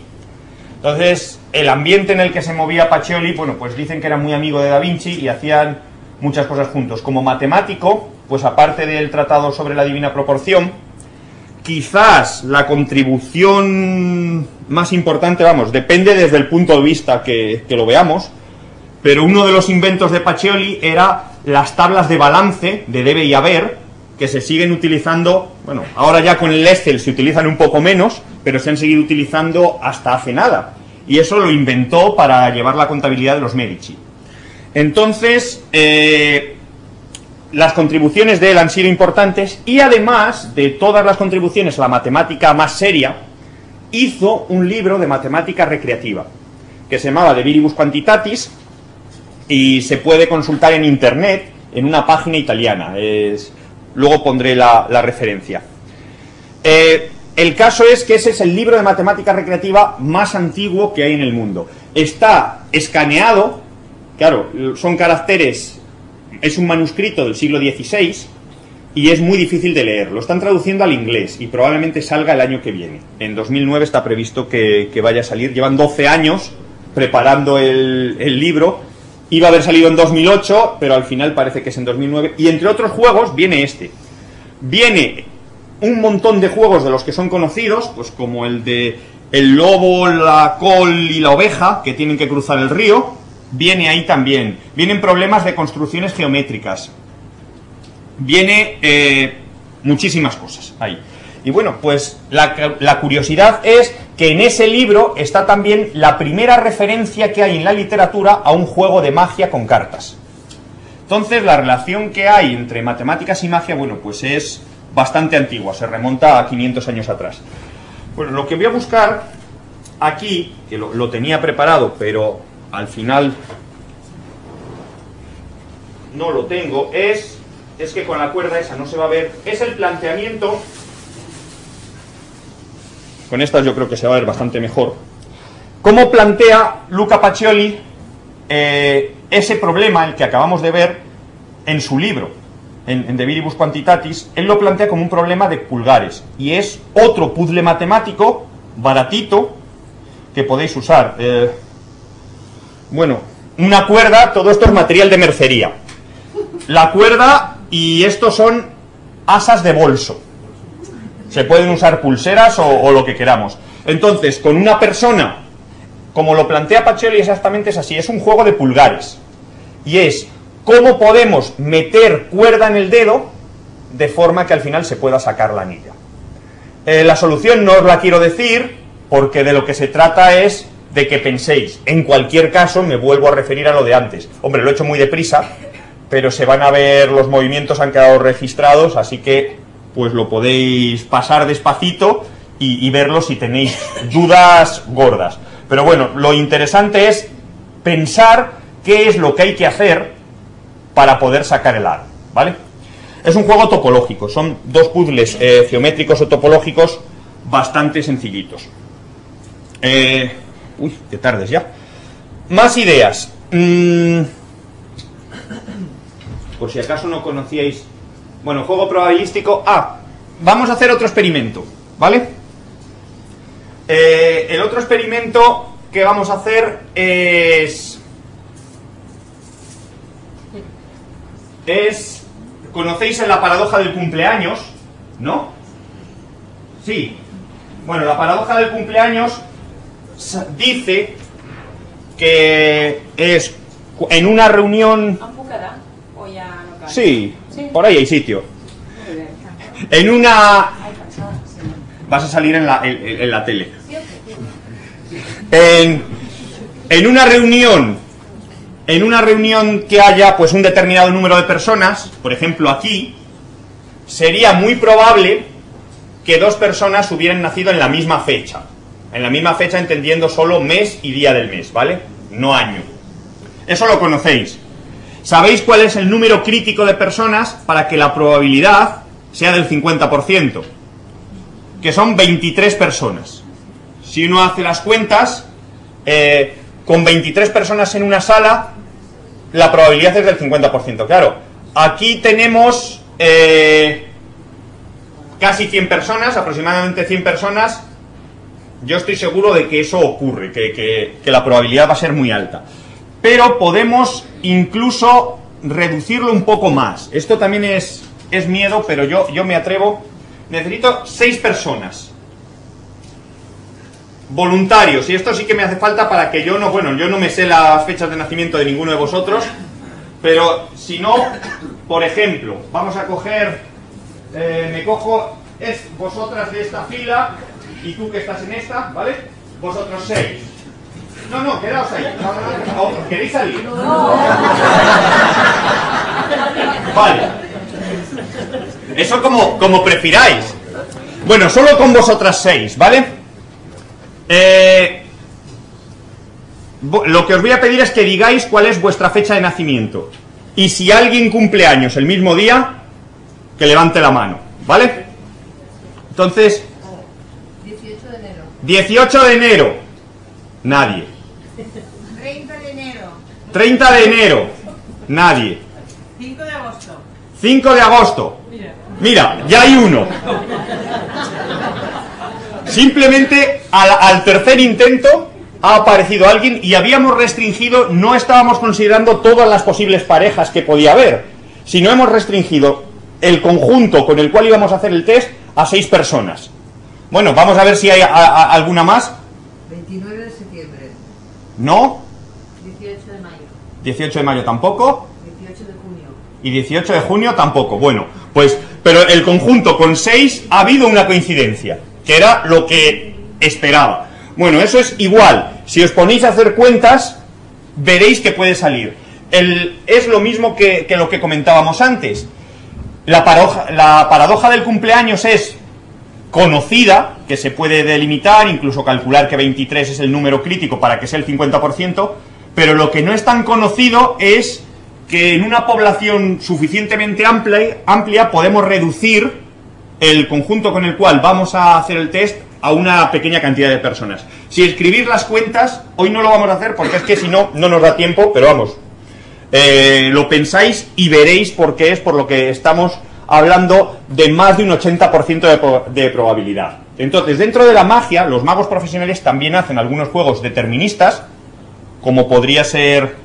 Entonces, el ambiente en el que se movía Pacioli, bueno, pues dicen que era muy amigo de Da Vinci y hacían muchas cosas juntos. Como matemático, pues aparte del tratado sobre la divina proporción, quizás la contribución más importante, vamos, depende desde el punto de vista que, lo veamos, pero uno de los inventos de Pacioli era las tablas de balance de debe y haber, que se siguen utilizando, bueno, ahora ya con el Excel se utilizan un poco menos, pero se han seguido utilizando hasta hace nada. Y eso lo inventó para llevar la contabilidad de los Medici. Entonces, eh, las contribuciones de él han sido importantes y además de todas las contribuciones a la matemática más seria, hizo un libro de matemática recreativa que se llamaba De Viribus Quantitatis y se puede consultar en internet en una página italiana. Es, luego pondré la, referencia. Eh, el caso es que ese es el libro de matemática recreativa más antiguo que hay en el mundo. Está escaneado, claro, son caracteres, es un manuscrito del siglo XVI y es muy difícil de leer. Lo están traduciendo al inglés y probablemente salga el año que viene. En 2009 está previsto que, vaya a salir. Llevan 12 años preparando el libro. Iba a haber salido en 2008, pero al final parece que es en 2009. Y entre otros juegos viene este. Viene un montón de juegos de los que son conocidos, pues como el de el lobo, la col y la oveja, que tienen que cruzar el río, viene ahí también. Vienen problemas de construcciones geométricas. Viene eh, muchísimas cosas ahí. Y bueno, pues la, la curiosidad es que en ese libro está también la primera referencia que hay en la literatura a un juego de magia con cartas. Entonces, la relación que hay entre matemáticas y magia, bueno, pues es bastante antigua, se remonta a 500 años atrás. Bueno, lo que voy a buscar aquí, que lo, tenía preparado, pero al final no lo tengo, es, es que con la cuerda esa no se va a ver, es el planteamiento, con estas yo creo que se va a ver bastante mejor, cómo plantea Luca Pacioli eh, ese problema, el que acabamos de ver, en su libro, en, en De Viribus Quantitatis, él lo plantea como un problema de pulgares, y es otro puzzle matemático, baratito, que podéis usar. Eh, bueno, una cuerda, todo esto es material de mercería. La cuerda y estos son asas de bolso. Se pueden usar pulseras o, lo que queramos. Entonces, con una persona, como lo plantea Pacioli, exactamente es así, es un juego de pulgares. Y es cómo podemos meter cuerda en el dedo de forma que al final se pueda sacar la anilla. Eh, la solución no os la quiero decir porque de lo que se trata es de que penséis. En cualquier caso, me vuelvo a referir a lo de antes. Hombre, lo he hecho muy deprisa, pero se van a ver, los movimientos han quedado registrados, así que pues lo podéis pasar despacito y, verlo si tenéis dudas gordas. Pero bueno, lo interesante es pensar qué es lo que hay que hacer para poder sacar el aro, ¿vale? Es un juego topológico, son dos puzzles eh, geométricos o topológicos bastante sencillitos. Eh, uy, qué tardes ya. Más ideas. Mm, por si acaso no conocíais. Bueno, juego probabilístico. Ah, vamos a hacer otro experimento, ¿vale? Eh, el otro experimento que vamos a hacer es. Es. ¿Conocéis en la paradoja del cumpleaños? ¿No? Sí. Bueno, la paradoja del cumpleaños dice que es en una reunión. Sí, Por ahí hay sitio. En una. Vas a salir en la, en- la tele. En, en una reunión, en una reunión que haya pues un determinado número de personas, por ejemplo aquí, sería muy probable que dos personas hubieran nacido en la misma fecha. En la misma fecha entendiendo solo mes y día del mes, ¿vale? No año. Eso lo conocéis. ¿Sabéis cuál es el número crítico de personas para que la probabilidad sea del 50%? Que son 23 personas. Si uno hace las cuentas, eh, con 23 personas en una sala, la probabilidad es del 50%. Claro, aquí tenemos eh, casi 100 personas, aproximadamente 100 personas. Yo estoy seguro de que eso ocurre, que, que- que la probabilidad va a ser muy alta. Pero podemos incluso reducirlo un poco más. Esto también es, es miedo, pero yo, yo me atrevo. Necesito 6 personas voluntarios, y esto sí que me hace falta para que yo no, bueno, yo no me sé las fechas de nacimiento de ninguno de vosotros, pero si no, por ejemplo, vamos a coger, eh, me cojo, es vosotras de esta fila y tú que estás en esta, ¿vale? Vosotros seis. No, no, quedaos ahí. No, no, no. ¿Queréis salir? Vale. Eso como, como prefiráis. Bueno, solo con vosotras seis, ¿vale? Eh, lo que os voy a pedir es que digáis cuál es vuestra fecha de nacimiento. Y si alguien cumple años el mismo día, que levante la mano, ¿vale? Entonces, 18 de enero. 18 de enero, nadie. 30 de enero. 30 de enero, nadie. 5 de agosto. 5 de agosto, mira, ya hay uno. Simplemente al, al tercer intento ha aparecido alguien y habíamos restringido, no estábamos considerando todas las posibles parejas que podía haber, sino hemos restringido el conjunto con el cual íbamos a hacer el test a seis personas. Bueno, vamos a ver si hay a- a- alguna más. 29 de septiembre. No, 18 de mayo. 18 de mayo tampoco 18 de junio. y 18 de junio tampoco. Bueno, pues, pero el conjunto con 6 ha habido una coincidencia, que era lo que esperaba. Bueno, eso es igual. Si os ponéis a hacer cuentas, veréis que puede salir. El- es lo mismo que, que lo que comentábamos antes. La, paroja- la paradoja del cumpleaños es conocida, que se puede delimitar, incluso calcular que 23 es el número crítico para que sea el 50%, pero lo que no es tan conocido es que en una población suficientemente amplia, podemos reducir el conjunto con el cual vamos a hacer el test a una pequeña cantidad de personas. Si escribir las cuentas, hoy no lo vamos a hacer porque es que si no, no nos da tiempo, pero vamos, eh, lo pensáis y veréis por qué es por lo que estamos hablando de más de un 80% de, pro- de probabilidad. Entonces, dentro de la magia, los magos profesionales también hacen algunos juegos deterministas, como podría ser,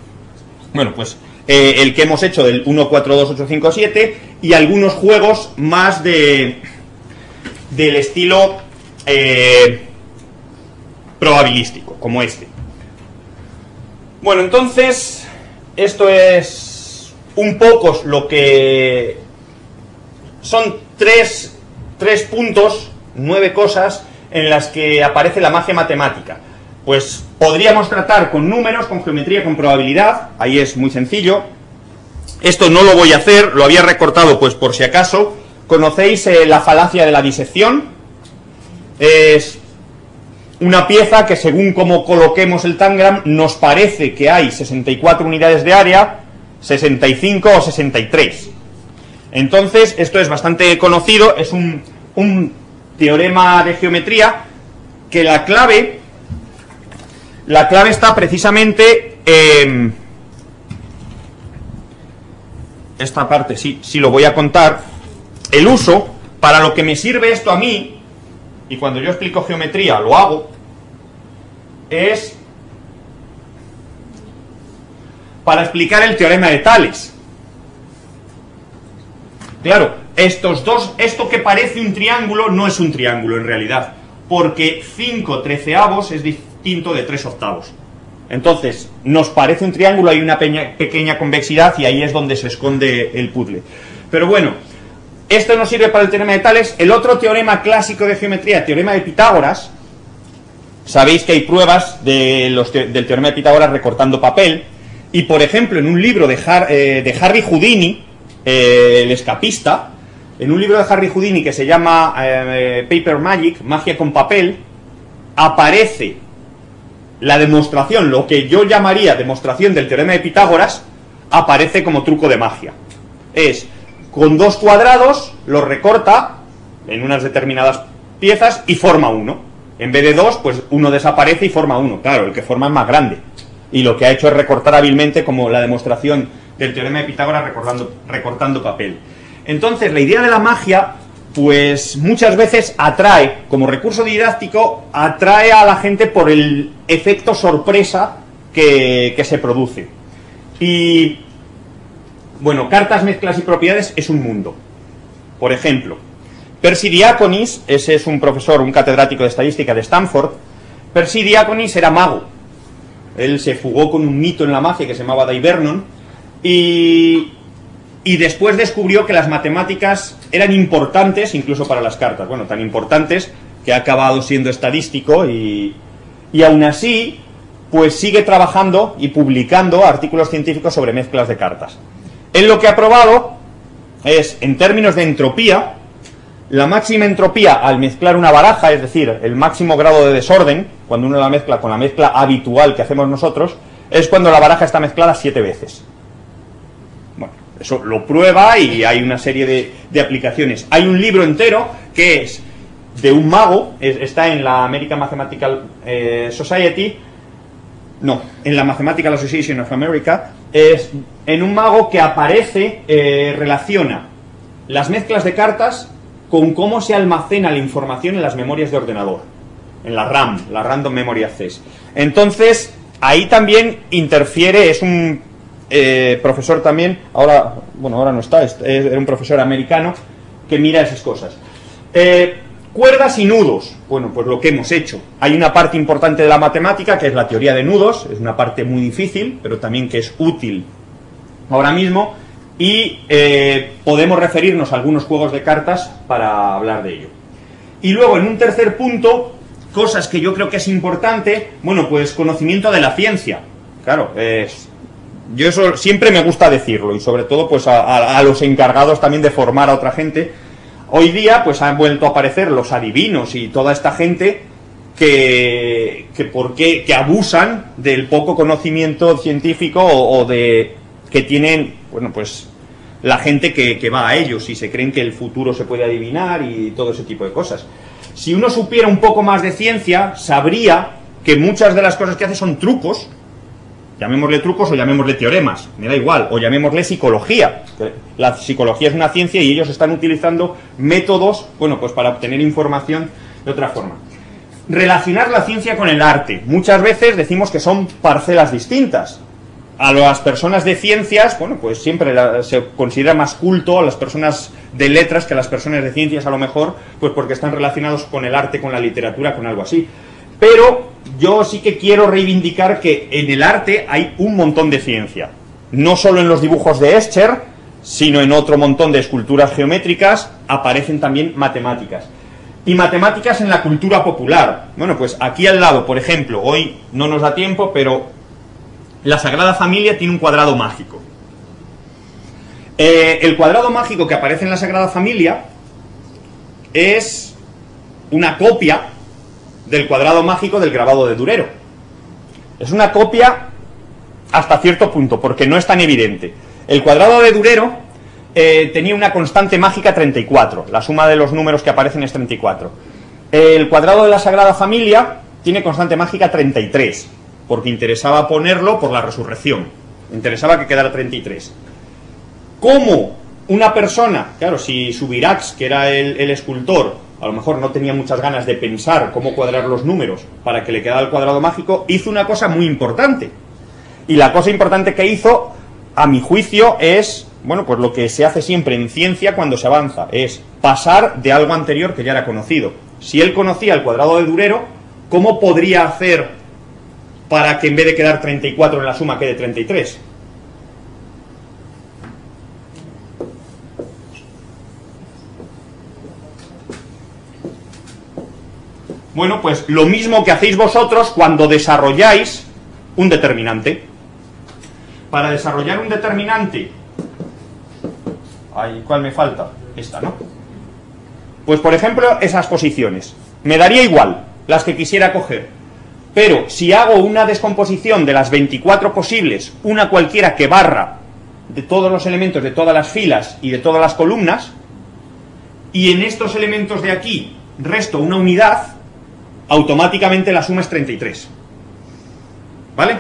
bueno, pues eh, el que hemos hecho del 1, 4, 2, 8, 5, 7, y algunos juegos más de del estilo eh, probabilístico, como este. Bueno, entonces, esto es un poco lo que son tres, tres puntos, nueve cosas en las que aparece la magia matemática. Pues podríamos tratar con números, con geometría, con probabilidad, ahí es muy sencillo. Esto no lo voy a hacer, lo había recortado pues por si acaso. ¿Conocéis eh, la falacia de la disección? Es una pieza que según cómo coloquemos el tangram nos parece que hay 64 unidades de área, 65 o 63. Entonces, esto es bastante conocido, es un, un teorema de geometría que la clave, la clave está precisamente en esta parte, sí, sí lo voy a contar, el uso, para lo que me sirve esto a mí, y cuando yo explico geometría lo hago, es para explicar el teorema de Tales. Claro, estos dos, esto que parece un triángulo no es un triángulo en realidad, porque 5 treceavos es distinto de 3 octavos. Entonces, nos parece un triángulo, hay una pequeña convexidad y ahí es donde se esconde el puzzle. Pero bueno, esto nos sirve para el teorema de Tales. El otro teorema clásico de geometría, teorema de Pitágoras, sabéis que hay pruebas de los del teorema de Pitágoras recortando papel. Y por ejemplo, en un libro de, eh, Harry Houdini, eh, el escapista, en un libro de Harry Houdini que se llama eh, Paper Magic, Magia con papel, aparece la demostración, lo que yo llamaría demostración del teorema de Pitágoras, aparece como truco de magia. Es con dos cuadrados, los recorta en unas determinadas piezas y forma uno. En vez de dos, pues uno desaparece y forma uno. Claro, el que forma es más grande. Y lo que ha hecho es recortar hábilmente como la demostración del teorema de Pitágoras recortando, recortando papel. Entonces, la idea de la magia, pues muchas veces atrae, como recurso didáctico, atrae a la gente por el efecto sorpresa que, que se produce. Y, bueno, cartas, mezclas y propiedades es un mundo. Por ejemplo, Percy Diaconis, ese es un profesor, un catedrático de estadística de Stanford, Percy Diaconis era mago. Él se fugó con un mito en la magia que se llamaba Daivernon y, y después descubrió que las matemáticas eran importantes incluso para las cartas. Bueno, tan importantes que ha acabado siendo estadístico y, y aún así pues sigue trabajando y publicando artículos científicos sobre mezclas de cartas. Él lo que ha probado es, en términos de entropía, la máxima entropía al mezclar una baraja, es decir, el máximo grado de desorden, cuando uno la mezcla con la mezcla habitual que hacemos nosotros, es cuando la baraja está mezclada siete veces. Eso lo prueba y hay una serie de, aplicaciones. Hay un libro entero que es de un mago, es- está en la American Mathematical eh, Society, no, en la Mathematical Association of America, es en un mago que aparece, eh, relaciona las mezclas de cartas con cómo se almacena la información en las memorias de ordenador, en la RAM, la Random Memory Access. Entonces, ahí también interfiere, es un eh, profesor también, ahora, bueno, ahora no está, es, un profesor americano que mira esas cosas. Eh, cuerdas y nudos. Bueno, pues lo que hemos hecho. Hay una parte importante de la matemática que es la teoría de nudos, es una parte muy difícil, pero también que es útil ahora mismo, y eh, podemos referirnos a algunos juegos de cartas para hablar de ello. Y luego, en un tercer punto, cosas que yo creo que es importante, bueno, pues conocimiento de la ciencia. Claro, es, yo eso siempre me gusta decirlo, y sobre todo pues a, los encargados también de formar a otra gente. Hoy día pues han vuelto a aparecer los adivinos y toda esta gente que, que, por qué- que abusan del poco conocimiento científico o, o de que tienen, bueno, pues la gente que, que va a ellos y se creen que el futuro se puede adivinar y todo ese tipo de cosas. Si uno supiera un poco más de ciencia, sabría que muchas de las cosas que hace son trucos, llamémosle trucos o llamémosle teoremas, me da igual, o llamémosle psicología. La psicología es una ciencia y ellos están utilizando métodos, bueno, pues para obtener información de otra forma. Relacionar la ciencia con el arte. Muchas veces decimos que son parcelas distintas. A las personas de ciencias, bueno, pues siempre se considera más culto a las personas de letras que a las personas de ciencias, a lo mejor, pues porque están relacionados con el arte, con la literatura, con algo así. Pero yo sí que quiero reivindicar que en el arte hay un montón de ciencia. No solo en los dibujos de Escher, sino en otro montón de esculturas geométricas aparecen también matemáticas. Y matemáticas en la cultura popular. Bueno, pues aquí al lado, por ejemplo, hoy no nos da tiempo, pero la Sagrada Familia tiene un cuadrado mágico. Eh, el cuadrado mágico que aparece en la Sagrada Familia es una copia del cuadrado mágico del grabado de Durero. Es una copia hasta cierto punto, porque no es tan evidente. El cuadrado de Durero eh, tenía una constante mágica 34, la suma de los números que aparecen es 34. El cuadrado de la Sagrada Familia tiene constante mágica 33, porque interesaba ponerlo por la resurrección, interesaba que quedara 33. ¿Cómo una persona, claro, si Subirax, que era el, el escultor, a lo mejor no tenía muchas ganas de pensar cómo cuadrar los números para que le quedara el cuadrado mágico, hizo una cosa muy importante. Y la cosa importante que hizo, a mi juicio, es, bueno, pues lo que se hace siempre en ciencia cuando se avanza, es pasar de algo anterior que ya era conocido. Si él conocía el cuadrado de Durero, ¿cómo podría hacer para que en vez de quedar 34 en la suma quede 33? Bueno, pues lo mismo que hacéis vosotros cuando desarrolláis un determinante. Para desarrollar un determinante... Ay, ¿Cuál me falta? Esta, ¿no? Pues por ejemplo, esas posiciones. Me daría igual las que quisiera coger. Pero si hago una descomposición de las 24 posibles, una cualquiera que barra de todos los elementos de todas las filas y de todas las columnas, y en estos elementos de aquí resto una unidad, automáticamente la suma es 33. ¿Vale?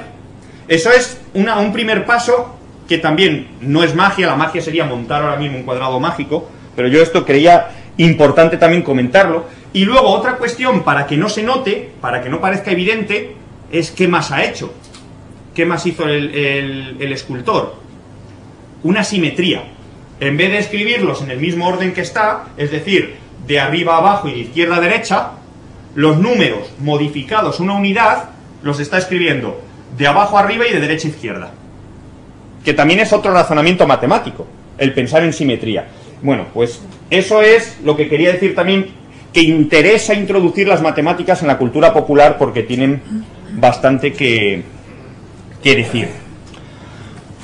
Eso es un primer paso que también no es magia, la magia sería montar ahora mismo un cuadrado mágico, pero yo esto creía importante también comentarlo. Y luego otra cuestión para que no se note, para que no parezca evidente, es qué más ha hecho. ¿Qué más hizo el, el- el escultor? Una simetría. En vez de escribirlos en el mismo orden que está, es decir, de arriba a abajo y de izquierda a derecha, los números modificados una unidad los está escribiendo de abajo arriba y de derecha a izquierda. Que también es otro razonamiento matemático, el pensar en simetría. Bueno, pues eso es lo que quería decir también, que interesa introducir las matemáticas en la cultura popular porque tienen bastante que, que decir.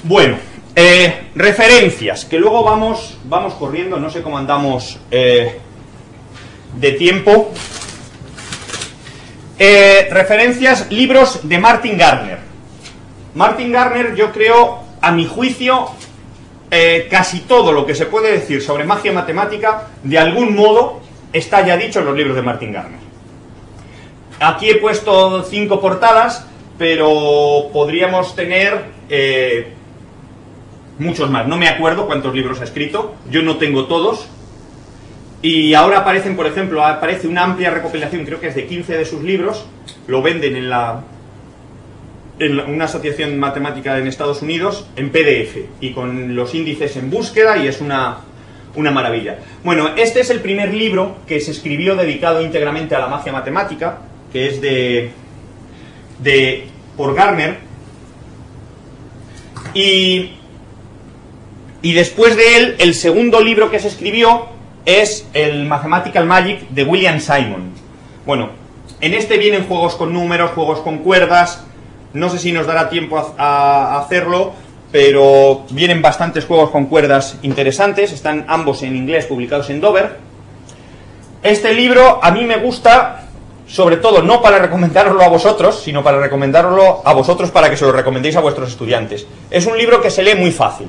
Bueno, eh, referencias, que luego vamos, vamos corriendo, no sé cómo andamos eh, de tiempo. Eh, referencias, libros de Martin Gardner. Martin Gardner, yo creo, a mi juicio, eh, casi todo lo que se puede decir sobre magia matemática, de algún modo, está ya dicho en los libros de Martin Gardner. Aquí he puesto cinco portadas, pero podríamos tener eh, muchos más. No me acuerdo cuántos libros ha escrito, yo no tengo todos. Y ahora aparecen, por ejemplo, aparece una amplia recopilación, creo que es de 15 de sus libros, lo venden en la en una asociación matemática en Estados Unidos en PDF y con los índices en búsqueda y es una, una maravilla. Bueno, este es el primer libro que se escribió dedicado íntegramente a la magia matemática, que es de, de por Garner. Y, y después de él, el segundo libro que se escribió es el Mathematical Magic de William Simon. Bueno, en este vienen juegos con números, juegos con cuerdas. No sé si nos dará tiempo a, hacerlo, pero vienen bastantes juegos con cuerdas interesantes. Están ambos en inglés, publicados en Dover. Este libro a mí me gusta, sobre todo no para recomendarlo a vosotros, sino para recomendarlo a vosotros para que se lo recomendéis a vuestros estudiantes. Es un libro que se lee muy fácil.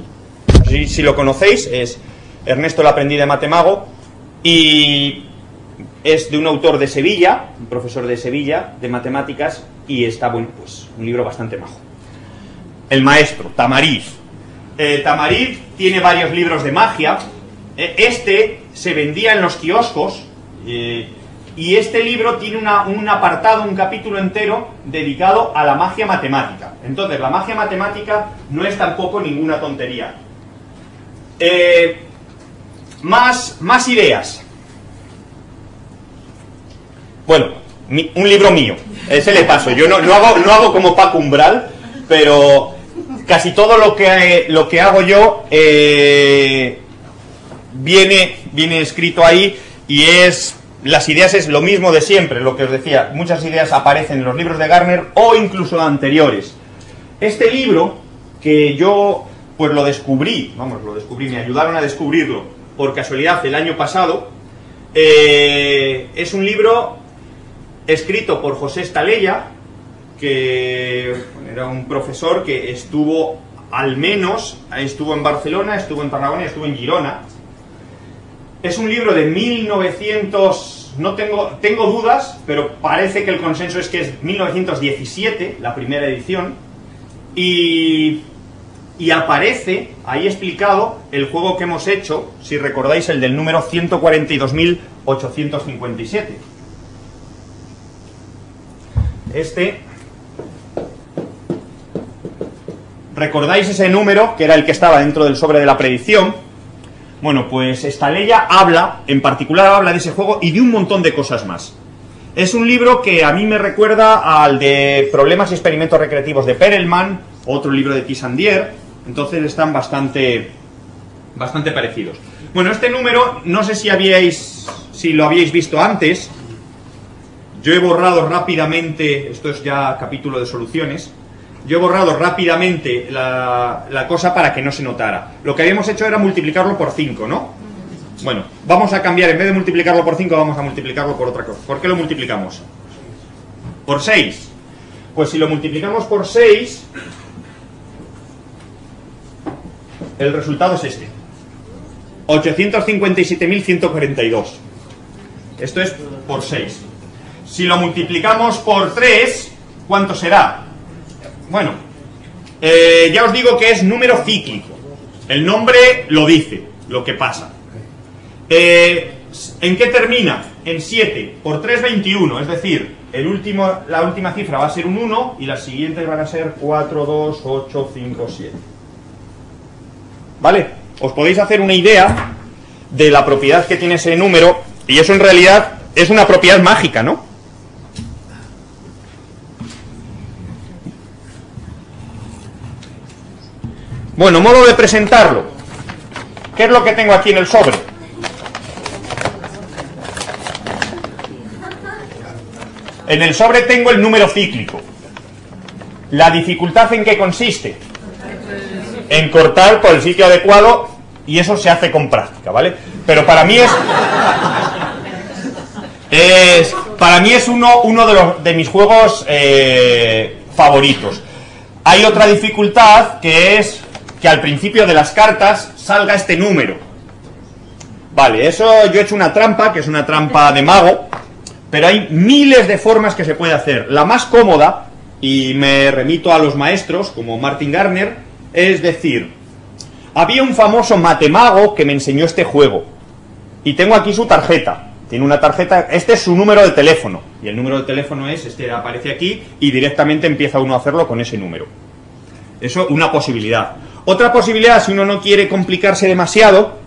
Si lo conocéis, es Ernesto el aprendiz de Matemago y es de un autor de Sevilla, un profesor de Sevilla de matemáticas y está, bueno, pues un libro bastante majo. El maestro, Tamariz. Eh, Tamariz tiene varios libros de magia. Eh, este se vendía en los kioscos eh, y este libro tiene un apartado, un capítulo entero dedicado a la magia matemática. Entonces, la magia matemática no es tampoco ninguna tontería. Eh, más, más ideas. Bueno, un libro mío. Ese le paso. Yo no, no hago, no hago como Paco Umbral, pero casi todo lo que, lo que hago yo eh, viene, viene escrito ahí y es. Las ideas es lo mismo de siempre, lo que os decía. Muchas ideas aparecen en los libros de Garner o incluso anteriores. Este libro, que yo pues lo descubrí, vamos, lo descubrí, me ayudaron a descubrirlo por casualidad el año pasado, eh, es un libro escrito por José Estalella, que era un profesor que estuvo al menos, estuvo en Barcelona, estuvo en Tarragona estuvo en Girona. Es un libro de 1900, no tengo, tengo dudas, pero parece que el consenso es que es 1917, la primera edición, y, y aparece ahí explicado el juego que hemos hecho, si recordáis el del número 142.857. Este. ¿Recordáis ese número que era el que estaba dentro del sobre de la predicción? Bueno, pues esta leya habla, en particular habla de ese juego y de un montón de cosas más. Es un libro que a mí me recuerda al de Problemas y experimentos recreativos de Perelman, otro libro de Tissandier, entonces están bastante bastante parecidos. Bueno, este número no sé si habíais si lo habíais visto antes. Yo he borrado rápidamente, esto es ya capítulo de soluciones, yo he borrado rápidamente la, la cosa para que no se notara. Lo que habíamos hecho era multiplicarlo por 5, ¿no? Bueno, vamos a cambiar, en vez de multiplicarlo por 5, vamos a multiplicarlo por otra cosa. ¿Por qué lo multiplicamos? Por 6. Pues si lo multiplicamos por 6, el resultado es este. 857.142. Esto es por 6. Si lo multiplicamos por 3, ¿cuánto será? Bueno, eh, ya os digo que es número cíclico. El nombre lo dice, lo que pasa. Eh, ¿En qué termina? En 7 por 3, 21. Es decir, el último, la última cifra va a ser un 1 y las siguientes van a ser 4, 2, 8, 5, 7. ¿Vale? Os podéis hacer una idea de la propiedad que tiene ese número y eso en realidad es una propiedad mágica, ¿no? Bueno, modo de presentarlo. ¿Qué es lo que tengo aquí en el sobre? En el sobre tengo el número cíclico. ¿La dificultad en qué consiste? En cortar por el sitio adecuado y eso se hace con práctica, ¿vale? Pero para mí es... para mí es uno, uno de, los, de mis juegos eh, favoritos. Hay otra dificultad que es que al principio de las cartas salga este número. Vale, eso yo he hecho una trampa, que es una trampa de mago, pero hay miles de formas que se puede hacer. La más cómoda, y me remito a los maestros, como Martin Garner, es decir, había un famoso matemago que me enseñó este juego, y tengo aquí su tarjeta. Tiene una tarjeta, este es su número de teléfono, y el número de teléfono es, este aparece aquí, y directamente empieza uno a hacerlo con ese número. Eso, una posibilidad. Otra posibilidad, si uno no quiere complicarse demasiado,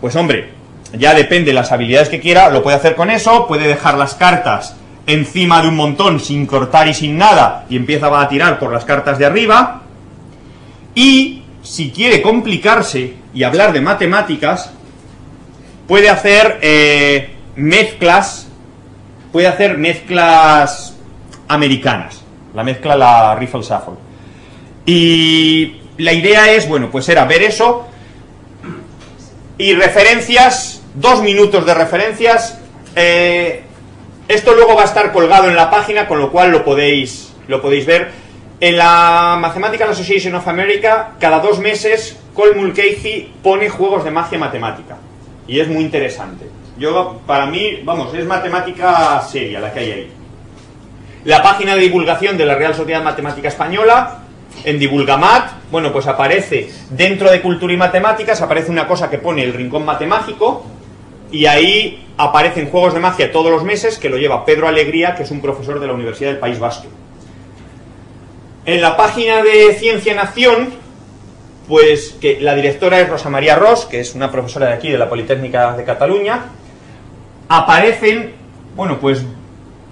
pues hombre, ya depende de las habilidades que quiera, lo puede hacer con eso, puede dejar las cartas encima de un montón sin cortar y sin nada y empieza a tirar por las cartas de arriba. Y si quiere complicarse y hablar de matemáticas, puede hacer eh, mezclas, puede hacer mezclas americanas. La mezcla la Riffle Shuffle. Y la idea es, bueno, pues era ver eso y referencias, dos minutos de referencias. Eh, esto luego va a estar colgado en la página, con lo cual lo podéis, lo podéis ver. En la Mathematical Association of America, cada dos meses, Cole Mulcahy pone juegos de magia matemática. Y es muy interesante. Yo, para mí, vamos, es matemática seria la que hay ahí. La página de divulgación de la Real Sociedad Matemática Española, en Divulgamat, bueno, pues aparece dentro de Cultura y Matemáticas, aparece una cosa que pone el Rincón Matemático, y ahí aparecen juegos de magia todos los meses que lo lleva Pedro Alegría, que es un profesor de la Universidad del País Vasco. En la página de Ciencia Nación, pues que la directora es Rosa María Ross, que es una profesora de aquí, de la Politécnica de Cataluña, aparecen, bueno, pues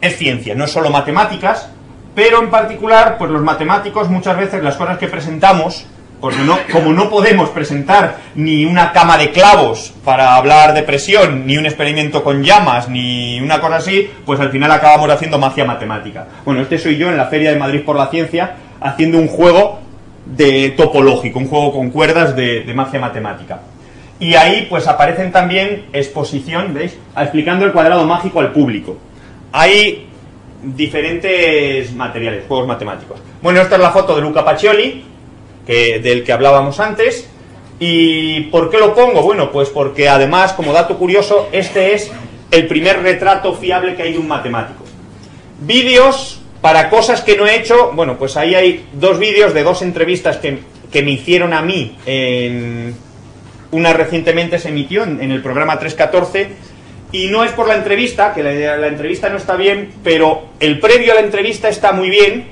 es ciencia, no es solo matemáticas, pero en particular, pues los matemáticos muchas veces las cosas que presentamos, porque no, como no podemos presentar ni una cama de clavos para hablar de presión, ni un experimento con llamas, ni una cosa así, pues al final acabamos haciendo magia matemática. Bueno, este soy yo en la Feria de Madrid por la Ciencia, haciendo un juego de topológico, un juego con cuerdas de, de magia matemática. Y ahí pues aparecen también exposición, ¿veis? Explicando el cuadrado mágico al público. Hay diferentes materiales, juegos matemáticos. Bueno, esta es la foto de Luca Pacioli, del que hablábamos antes. ¿Y por qué lo pongo? Bueno, pues porque además, como dato curioso, este es el primer retrato fiable que hay de un matemático. Vídeos para cosas que no he hecho, bueno, pues ahí hay dos vídeos de dos entrevistas que, que me hicieron a mí. En, una recientemente se emitió en, en el programa 314 y no es por la entrevista, que la, la, entrevista no está bien, pero el previo a la entrevista está muy bien.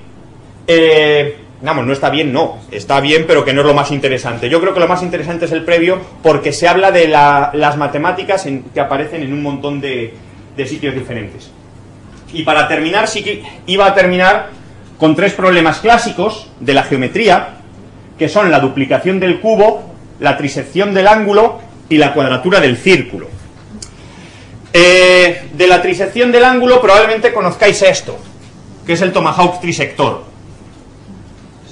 Eh, vamos, no está bien, no. Está bien, pero que no es lo más interesante. Yo creo que lo más interesante es el previo porque se habla de la, las matemáticas que aparecen en un montón de, de, sitios diferentes. Y para terminar, sí que iba a terminar con tres problemas clásicos de la geometría, que son la duplicación del cubo, la trisección del ángulo y la cuadratura del círculo. Eh, de la trisección del ángulo probablemente conozcáis esto, que es el tomahawk trisector.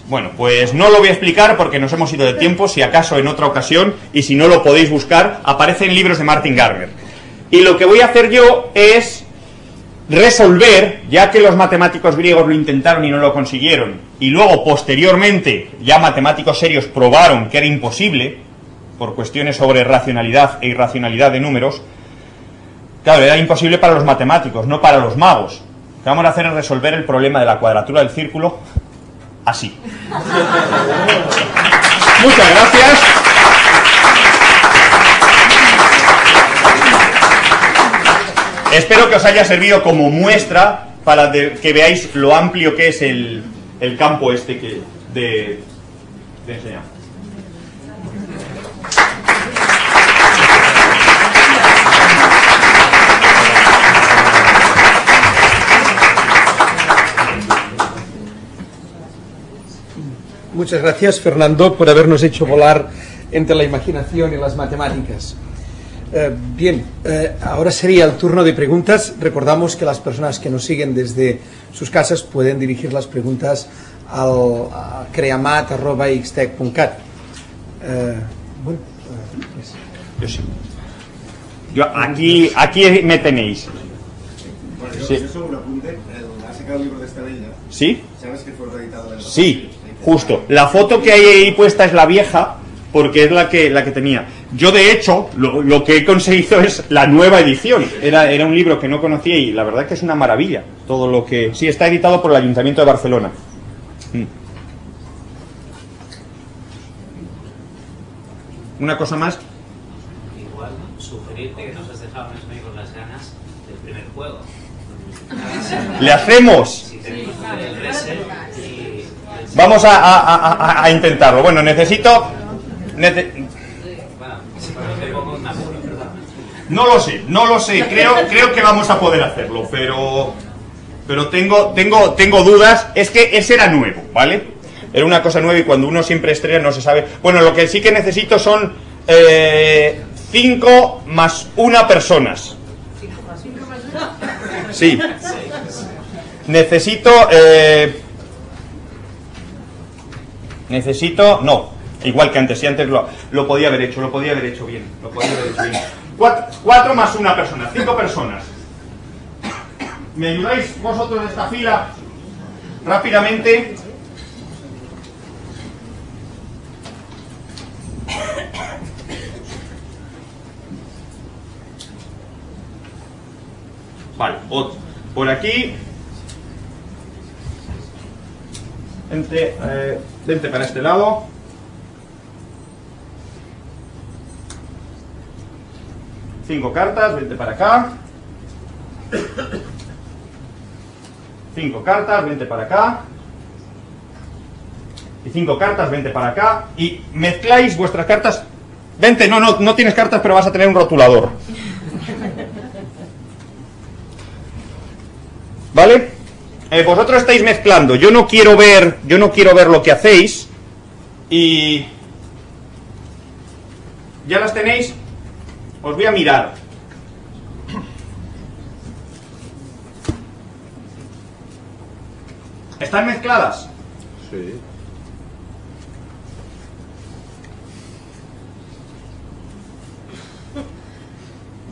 Bueno, pues no lo voy a explicar porque nos hemos ido de tiempo, si acaso en otra ocasión, y si no lo podéis buscar, aparece en libros de Martin Gardner. Y lo que voy a hacer yo es resolver, ya que los matemáticos griegos lo intentaron y no lo consiguieron, y luego posteriormente ya matemáticos serios probaron que era imposible, por cuestiones sobre racionalidad e irracionalidad de números, Claro, era imposible para los matemáticos, no para los magos. Lo que vamos a hacer es resolver el problema de la cuadratura del círculo así. Muchas gracias. Espero que os haya servido como muestra para que veáis lo amplio que es el, el campo este que, de, de enseñanza. Muchas gracias, Fernando, por habernos hecho volar entre la imaginación y las matemáticas. Eh, bien, eh, ahora sería el turno de preguntas. Recordamos que las personas que nos siguen desde sus casas pueden dirigir las preguntas al a creamat.xtec.cat. Eh, bueno, eh, Yo sí. Yo aquí, aquí me tenéis. Bueno, yo, Sí. yo solo un apunte. El, ha sacado el libro de Estadella. ¿Sí? ¿Sabes que fue reeditado en el Sí, justo. La foto que hay ahí puesta es la vieja porque es la que, la que tenía. Yo, de hecho, lo, lo que he conseguido es la nueva edición. Era, era un libro que no conocía y la verdad que es una maravilla. Todo lo que... Sí, está editado por el Ayuntamiento de Barcelona. Mm. Una cosa más. Igual sugerirte que nos has dejado con las ganas del primer juego. Le hacemos. Tenemos el reset y el Vamos a, a- a- a- a intentarlo. Bueno, necesito... nece-. No lo sé, no lo sé. Creo, creo que vamos a poder hacerlo, pero. Pero tengo, tengo, tengo dudas. Es que ese era nuevo, ¿vale? Era una cosa nueva y cuando uno siempre estrella no se sabe. Bueno, lo que sí que necesito son eh, cinco más una personas. Sí. (laughs) Necesito. eh, necesito. No. Igual que antes, si antes lo, podía haber hecho, lo podía haber hecho bien. Lo podía haber hecho bien. Cuatro, más una persona, cinco personas. ¿Me ayudáis vosotros de esta fila? Rápidamente. Vale, otro. Por aquí. Vente, eh, vente para este lado. Cinco cartas, vente para acá. Cinco cartas, vente para acá. Y cinco cartas, vente para acá. Y mezcláis vuestras cartas. Vente, no, no, no tienes cartas, pero vas a tener un rotulador. ¿Vale? Eh, vosotros estáis mezclando. Yo no quiero ver, yo no quiero ver lo que hacéis. Y ya las tenéis. Os voy a mirar. ¿Están mezcladas? Sí.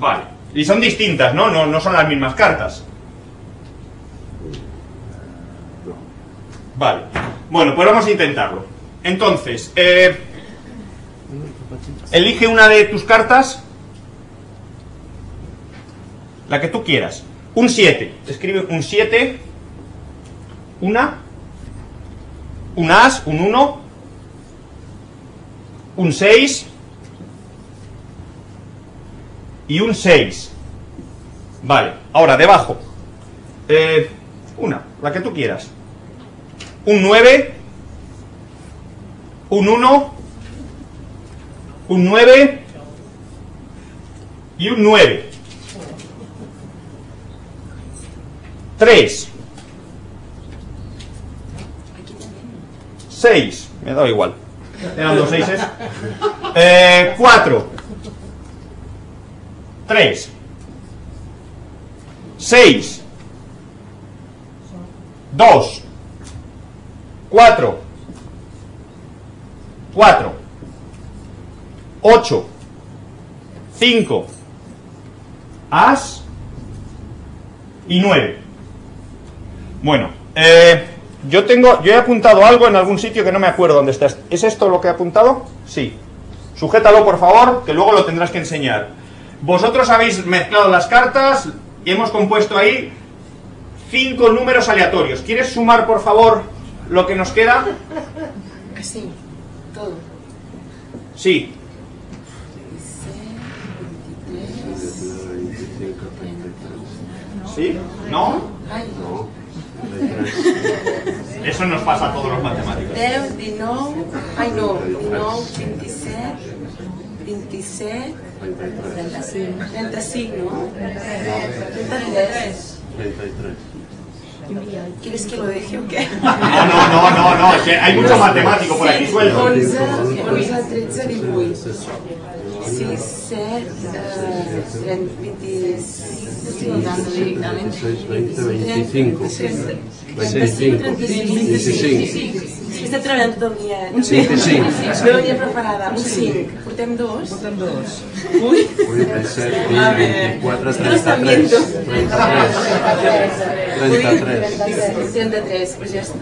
Vale. Y son distintas, ¿no? No, no son las mismas cartas. Vale. Bueno, pues vamos a intentarlo. Entonces, eh, elige una de tus cartas. La que tú quieras. Un 7. Escribe un 7. Una. Un as, un 1. Un 6. Y un 6. Vale, ahora debajo. Eh, una, la que tú quieras. Un 9. Un 1. Un 9. Y un 9. 3. 6. Me da igual. Eran (laughs) dos seises. Eh, 4. 3. 6. 2. 4. 4. 8. 5. As. Y 9. Bueno, eh, yo tengo, yo he apuntado algo en algún sitio que no me acuerdo dónde está. ¿Es esto lo que he apuntado? Sí. Sujétalo, por favor, que luego lo tendrás que enseñar. Vosotros habéis mezclado las cartas y hemos compuesto ahí cinco números aleatorios. ¿Quieres sumar, por favor, lo que nos queda? Así, todo. Sí. 25, 33. ¿Sí? ¿No? Ai, Eso nos pasa a todos los matemáticos. 10, 19, ai no, 19, 27, 27, 35, 35, no? 33. 33. ¿Quieres que lo deje o qué? No, no, no, no, no, que hay mucho matemático por aquí suelto. 11, 11, 13, 18. 6, 7, eh, 25. 20, 25. 25. 25. És que està treballant tot el dia. Un 25. No venia preparada. Un 5. Portem dos. Portem dos. Ui. 47, A ver. 24, Es que no están viendo. 33. 33. 33, pues ya está.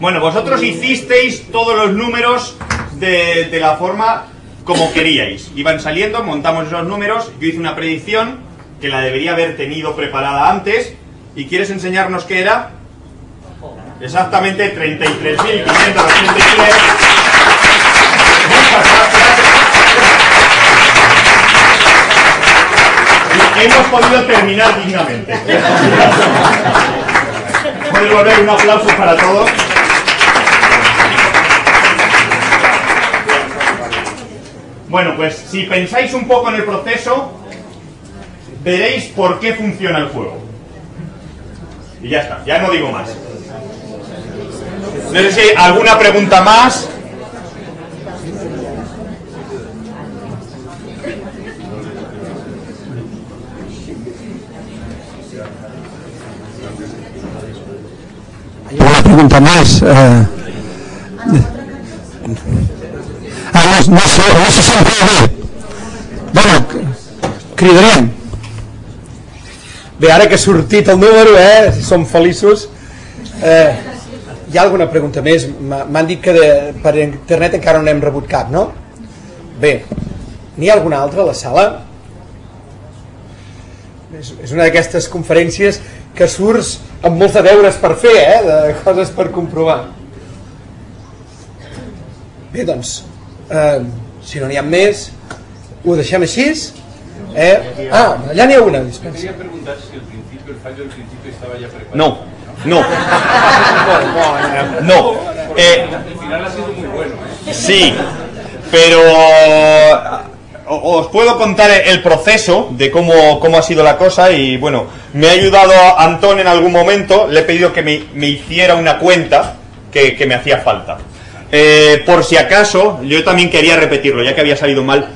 Bueno, vosotros hicisteis todos los números de, de la forma como queríais. Iban saliendo, montamos esos números, yo hice una predicción que la debería haber tenido preparada antes. ¿Y quieres enseñarnos qué era? Exactamente 33.583. Muchas gracias. Y hemos podido terminar dignamente. Puedes volver un aplauso para todos. Bueno, pues si pensáis un poco en el proceso, veréis por qué funciona el juego. Y ya está, ya no digo más. No sé si hay alguna pregunta más. Una pregunta más. Eh... Ah, no, no, sé, no se sent bé. Bueno, cridarem. Bé, ara que ha sortit el número, eh, si som feliços, eh, hi ha alguna pregunta més? M'ha- M'han dit que de, per internet encara no n'hem rebut cap, no? Bé, n'hi ha alguna altra a la sala? És, és una d'aquestes conferències que surts amb molts de deures per fer, eh? de coses per comprovar. Bé, doncs, eh, si no n'hi ha més, ho deixem així. Eh? Ah, allà n'hi ha una, dispensa. Quería preguntar si el principio, el fallo del principio estaba ya preparado. No, no. No. Eh. ¿eh? Sí, pero o- os puedo contar el proceso de cómo, cómo ha sido la cosa y bueno, me ha ayudado Antón en algún momento, le he pedido que me, hiciera una cuenta que, que me hacía falta. Eh, por si acaso, yo también quería repetirlo, ya que había salido mal.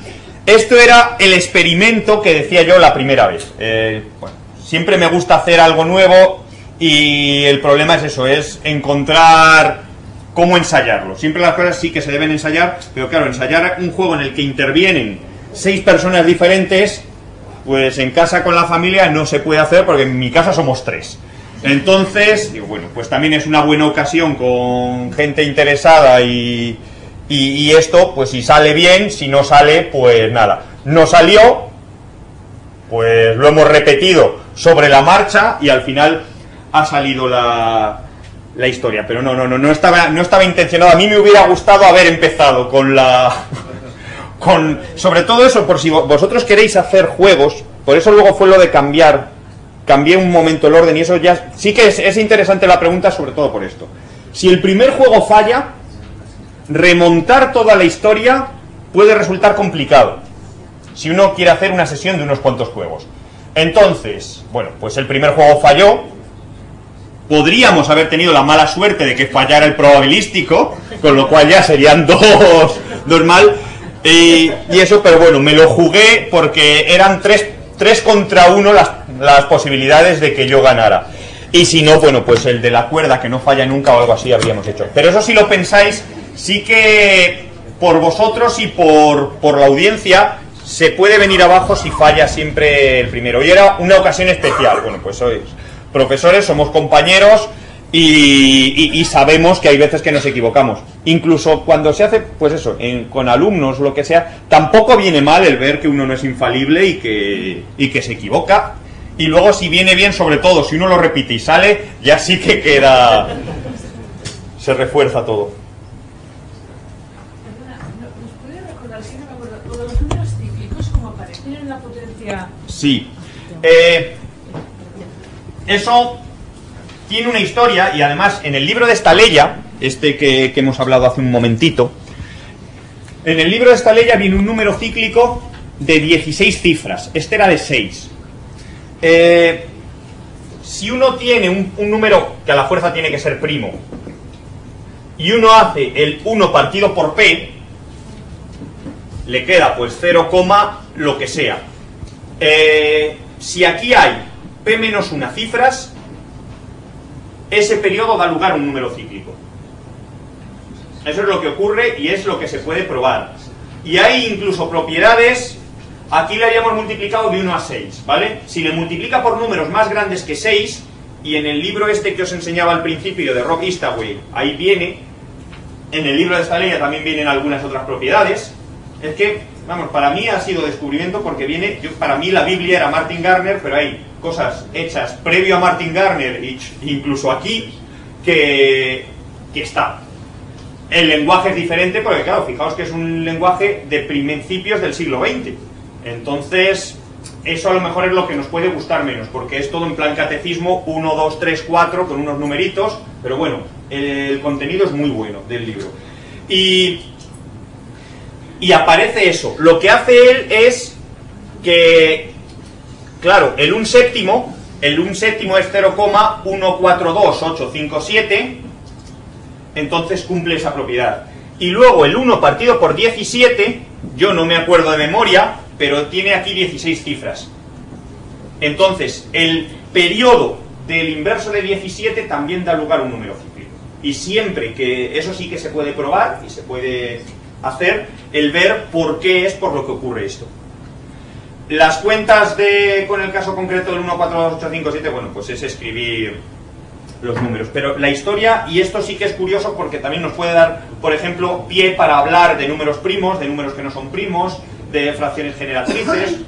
Esto era el experimento que decía yo la primera vez. Eh, siempre me gusta hacer algo nuevo y el problema es eso, es encontrar cómo ensayarlo. Siempre las cosas sí que se deben ensayar, pero claro, ensayar un juego en el que intervienen seis personas diferentes, pues en casa con la familia no se puede hacer porque en mi casa somos tres. Entonces, digo, bueno, pues también es una buena ocasión con gente interesada y, y, y esto, pues si sale bien, si no sale, pues nada. No salió, pues lo hemos repetido sobre la marcha y al final ha salido la, la historia. Pero no, no, no, no estaba, no estaba intencionado. A mí me hubiera gustado haber empezado con la. (laughs) con. Sobre todo eso, por si vo- vosotros queréis hacer juegos, por eso luego fue lo de cambiar. Cambié un momento el orden y eso ya. Sí que es, es interesante la pregunta, sobre todo por esto. Si el primer juego falla, remontar toda la historia puede resultar complicado si uno quiere hacer una sesión de unos cuantos juegos. Entonces, bueno, pues el primer juego falló. Podríamos haber tenido la mala suerte de que fallara el probabilístico, con lo cual ya serían (laughs) dos, dos mal. Y, eso, pero bueno, me lo jugué porque eran tres, tres contra uno las, las posibilidades de que yo ganara. Y si no, bueno, pues el de la cuerda que no falla nunca o algo así habríamos hecho. Pero eso si lo pensáis, sí que por vosotros y por, por la audiencia se puede venir abajo si falla siempre el primero. Y era una ocasión especial. Bueno, pues sois profesores, somos compañeros y, y- y sabemos que hay veces que nos equivocamos. Incluso cuando se hace, pues eso, en- con alumnos o lo que sea, tampoco viene mal el ver que uno no es infalible y que, y que se equivoca. Y luego si viene bien, sobre todo, si uno lo repite y sale, ya sí que queda... Se refuerza todo. ¿Nos puede recordar, si no me acuerdo, lo de los números cíclicos, como aparecen en la potencia? Sí. Eh, eso tiene una historia y además en el libro de Estaleya, este que, hemos hablado hace un momentito, en el libro de Estaleya viene un número cíclico de 16 cifras. Este era de 6. Eh, si uno tiene un, un número que a la fuerza tiene que ser primo, y uno hace el 1 partido por P, le queda pues 0, lo que sea. Eh, si aquí hay P menos una cifras, ese periodo da lugar a un número cíclico. Eso es lo que ocurre y es lo que se puede probar. Y hay incluso propiedades, aquí le habíamos multiplicado de 1 a 6, ¿vale? Si le multiplica por números más grandes que 6, y en el libro este que os enseñaba al principio de Rock Eastaway, ahí viene, en el libro de esta línea también vienen algunas otras propiedades, es que, vamos, para mí ha sido descubrimiento porque viene, para mí la Biblia era Martin Garner, pero hay cosas hechas previo a Martin Garner, incluso aquí, que, que está. El lenguaje es diferente porque, claro, fijaos que es un lenguaje de principios del siglo XX. Entonces, eso a lo mejor es lo que nos puede gustar menos, porque es todo en plan catecismo 1, 2, 3, 4, con unos numeritos, pero bueno, el contenido es muy bueno del libro. Y, y aparece eso. Lo que hace él es que, claro, el un séptimo, el un séptimo es 0,142857, entonces cumple esa propiedad. Y luego el 1 partido por 17, yo no me acuerdo de memoria, pero tiene aquí 16 cifras. Entonces, el periodo del inverso de 17 también da lugar a un número cíclico. Y siempre que, eso sí que se puede probar y se puede hacer, el ver por qué es por lo que ocurre esto. Las cuentas de, con el caso concreto del 142857, bueno, pues es escribir los números. Pero la historia, y esto sí que es curioso porque también nos puede dar, por ejemplo, pie para hablar de números primos, de números que no son primos, de fracciones generatrices. (laughs)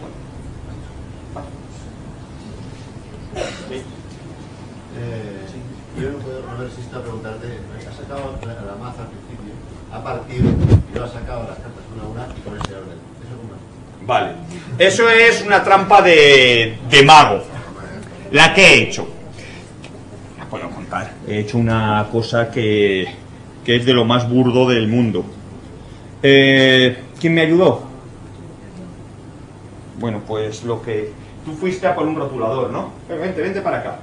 Eh, yo no puedo, no resisto a preguntarte, has sacado la, la maza al principio, ha partido has sacado las cartas una a una y con ese orden. ¿Eso es? Vale. Eso es una trampa de, de mago. La que he hecho. La puedo contar. He hecho una cosa que, que es de lo más burdo del mundo. Eh, ¿Quién me ayudó? Bueno, pues lo que... Tú fuiste a por un rotulador, ¿no? Vente, vente para acá.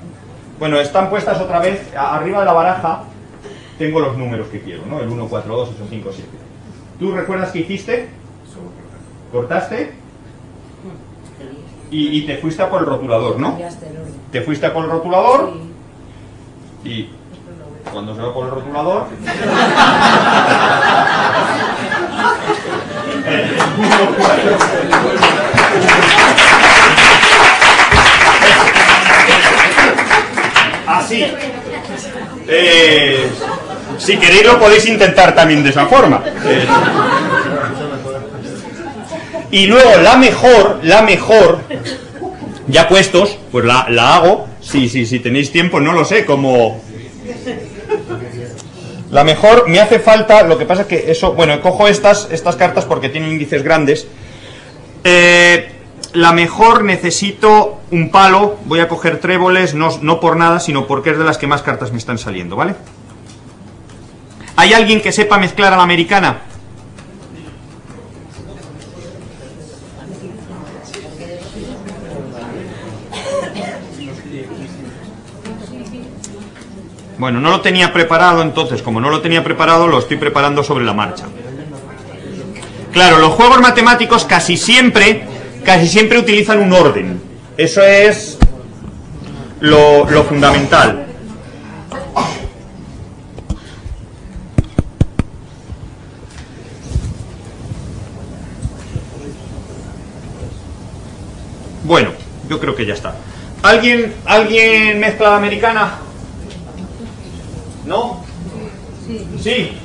Bueno, están puestas otra vez, arriba de la baraja tengo los números que quiero, ¿no? El 1, 4, 2, 8, 5, 7. ¿Tú recuerdas qué hiciste? Cortaste y, y te fuiste a por el rotulador, ¿no? Te fuiste a por el rotulador y cuando se va por el rotulador... el 1, 4, Así. Eh, si queréis lo podéis intentar también de esa forma. Y luego la mejor, la mejor, ya puestos, pues la, la hago. Si, si, si tenéis tiempo, no lo sé, como... La mejor, me hace falta, lo que pasa es que eso, bueno, cojo estas, estas cartas porque tienen índices grandes. Eh, la mejor necesito un palo, voy a coger tréboles, no, no por nada, sino porque es de las que más cartas me están saliendo, ¿vale? ¿Hay alguien que sepa mezclar a la americana? Bueno, no lo tenía preparado, entonces, como no lo tenía preparado, lo estoy preparando sobre la marcha. Claro, los juegos matemáticos casi siempre, casi siempre utilizan un orden. Eso es lo, lo fundamental. Bueno, yo creo que ya está. ¿Alguien, ¿alguien mezcla la americana? ¿No? Sí.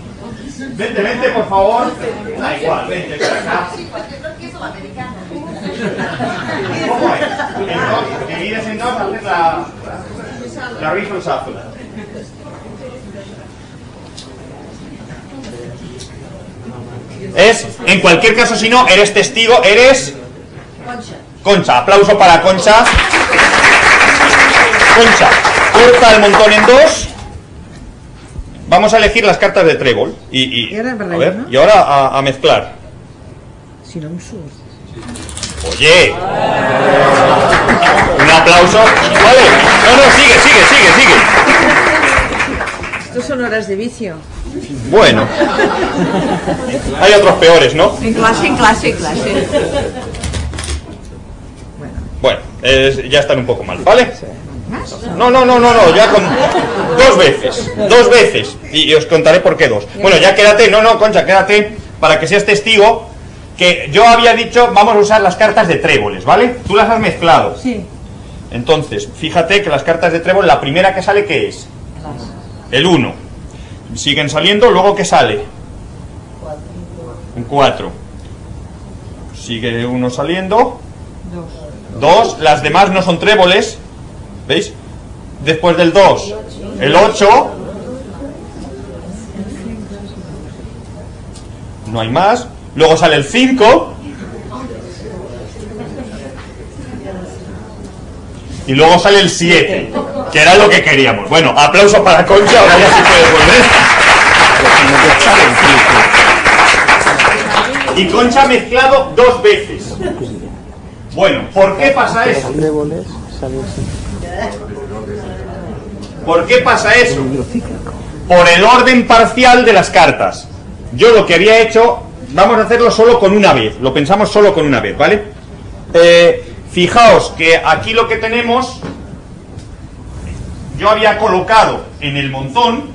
Vente, vente, por favor. Da igual, vente para acá. ¿Cómo es? En dos, divides en dos, haces la, la rifle shuffle. Es, en cualquier caso, si no, eres testigo, eres Concha. Aplauso para Concha. Concha, corta el montón en dos. Vamos a elegir las cartas de trébol. Y, y- Y ahora a ver, ¿no? y ahora a, a mezclar. Si no. Oye. Un aplauso. Vale. No, no, sigue, sigue, sigue, sigue. Estos son horas de vicio. Bueno. (laughs) Hay otros peores, ¿no? En clase, en clase, en clase. Bueno, ya están un poco mal, ¿vale? No, no, no, no, no, ya con dos veces, dos veces. Y, y os contaré por qué dos. Bueno, ya quédate, no, no, Concha, quédate para que seas testigo que yo había dicho vamos a usar las cartas de tréboles, ¿vale? Tú las has mezclado. Sí. Entonces, fíjate que las cartas de trébol, la primera que sale, ¿qué es? El 1. Siguen saliendo, luego ¿qué sale? Un 4. Sigue uno saliendo. Dos. Las demás no son tréboles. ¿Veis? Después del 2. El 8. No hay más. Luego sale el 5. Y luego sale el 7, que era lo que queríamos. Bueno, aplauso para Concha, ahora ya se puede volver. Y Concha ha mezclado dos veces. Bueno, ¿por qué pasa eso? ¿Por qué pasa eso? Por el orden parcial de las cartas. Yo lo que había hecho, vamos a hacerlo solo con una vez. Lo pensamos solo con una vez, ¿vale? Eh, fijaos que aquí lo que tenemos, yo había colocado en el montón,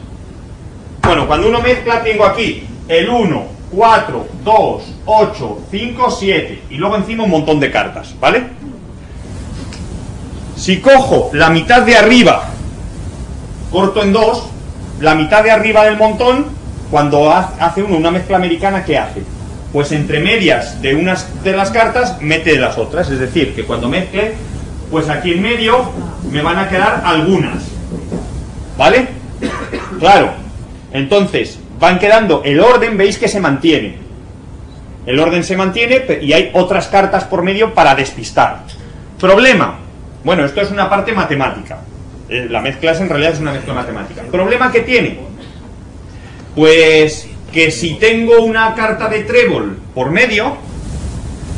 bueno, cuando uno mezcla tengo aquí el 1, 4, 2, 8, 5, 7 y luego encima un montón de cartas, ¿vale? Si cojo la mitad de arriba, corto en dos, la mitad de arriba del montón, cuando ha- hace uno una mezcla americana, ¿qué hace? Pues entre medias de unas de las cartas mete las otras, es decir, que cuando mezcle, pues aquí en medio me van a quedar algunas. ¿Vale? Claro. Entonces, van quedando, el orden veis que se mantiene. El orden se mantiene y hay otras cartas por medio para despistar. Problema. Bueno, esto es una parte matemática. Eh, La mezcla es en realidad es una mezcla matemática. Problema que tiene. Pues que si tengo una carta de trébol por medio,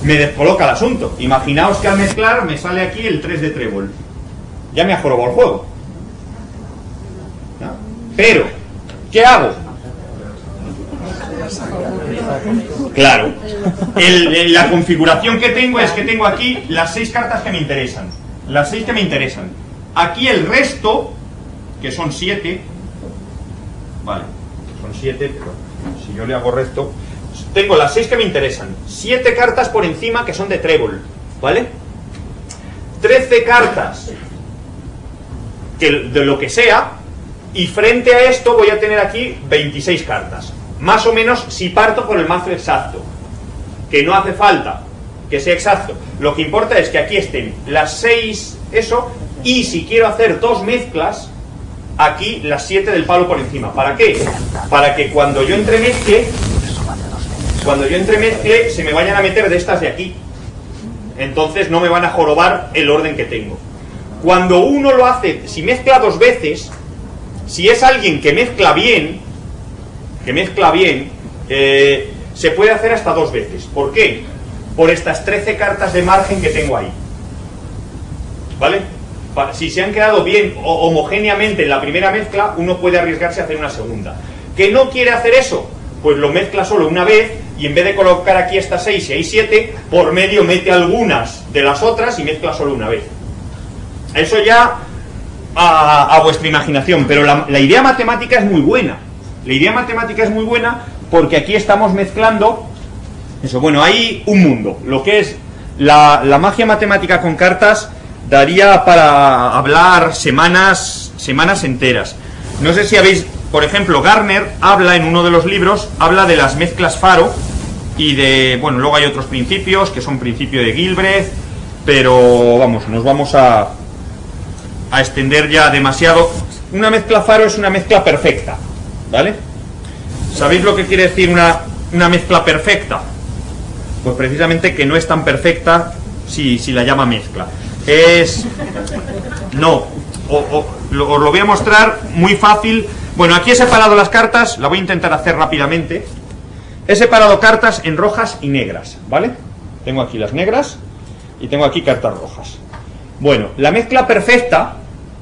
me descoloca el asunto. Imaginaos que al mezclar me sale aquí el 3 de trébol. Ya me ha jorobado el juego. Pero, ¿qué hago? Claro. La configuración que tengo es que tengo aquí las seis cartas que me interesan. Las seis que me interesan. Aquí el resto, que son siete. Vale, son siete, pero si yo le hago resto. Tengo las seis que me interesan. Siete cartas por encima que son de trébol. ¿Vale? Trece cartas que, de lo que sea. Y frente a esto voy a tener aquí 26 cartas. Más o menos si parto por el mazo exacto. Que no hace falta que sea exacto. Lo que importa es que aquí estén las 6, eso, y si quiero hacer dos mezclas, aquí las 7 del palo por encima. ¿Para qué? Para que cuando yo entremezcle, cuando yo entremezcle, se me vayan a meter de estas de aquí. Entonces no me van a jorobar el orden que tengo. Cuando uno lo hace, si mezcla dos veces, si es alguien que mezcla bien, que mezcla bien, eh, se puede hacer hasta dos veces. ¿Por qué? Por estas 13 cartas de margen que tengo ahí. ¿Vale? Si se han quedado bien homogéneamente en la primera mezcla, uno puede arriesgarse a hacer una segunda. ¿Que no quiere hacer eso? Pues lo mezcla solo una vez y en vez de colocar aquí estas 6 y hay 7, por medio mete algunas de las otras y mezcla solo una vez. Eso ya a, vuestra imaginación, pero la idea matemática es muy buena. La idea matemática es muy buena porque aquí estamos mezclando eso. Bueno, hay un mundo. Lo que es la, la magia matemática con cartas daría para hablar semanas, semanas enteras. No sé si habéis, por ejemplo, Garner habla en uno de los libros, habla de las mezclas Faro y de, bueno, luego hay otros principios que son principio de Gilbreth, pero vamos, nos vamos a, a extender ya demasiado. Una mezcla Faro es una mezcla perfecta, ¿vale? ¿Sabéis lo que quiere decir una, una mezcla perfecta? Pues precisamente que no es tan perfecta si, si la llama mezcla. Es... No, o- o- lo- os lo voy a mostrar muy fácil. Bueno, aquí he separado las cartas, la voy a intentar hacer rápidamente. He separado cartas en rojas y negras, ¿vale? Tengo aquí las negras y tengo aquí cartas rojas. Bueno, la mezcla perfecta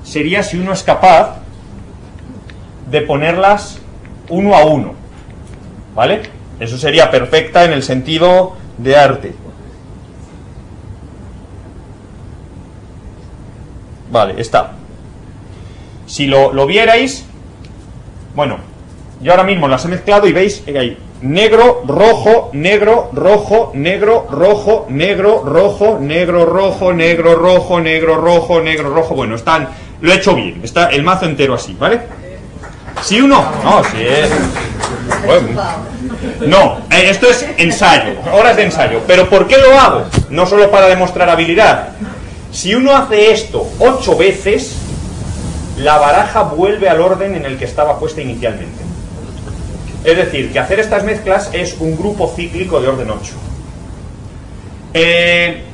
sería si uno es capaz de ponerlas uno a uno. ¿Vale? Eso sería perfecta en el sentido de arte. Vale, está. Si lo, lo vierais, bueno, yo ahora mismo las he mezclado y veis que hay negro, rojo, negro, rojo, negro, rojo, negro, rojo, negro, rojo, negro, rojo, negro, rojo, negro, rojo. Bueno, están, lo he hecho bien, está el mazo entero así, ¿vale? Si uno, no, si es. Bueno. No, eh, esto es ensayo, horas de ensayo. Pero ¿por qué lo hago? No solo para demostrar habilidad. Si uno hace esto ocho veces, la baraja vuelve al orden en el que estaba puesta inicialmente. Es decir, que hacer estas mezclas es un grupo cíclico de orden 8. Eh,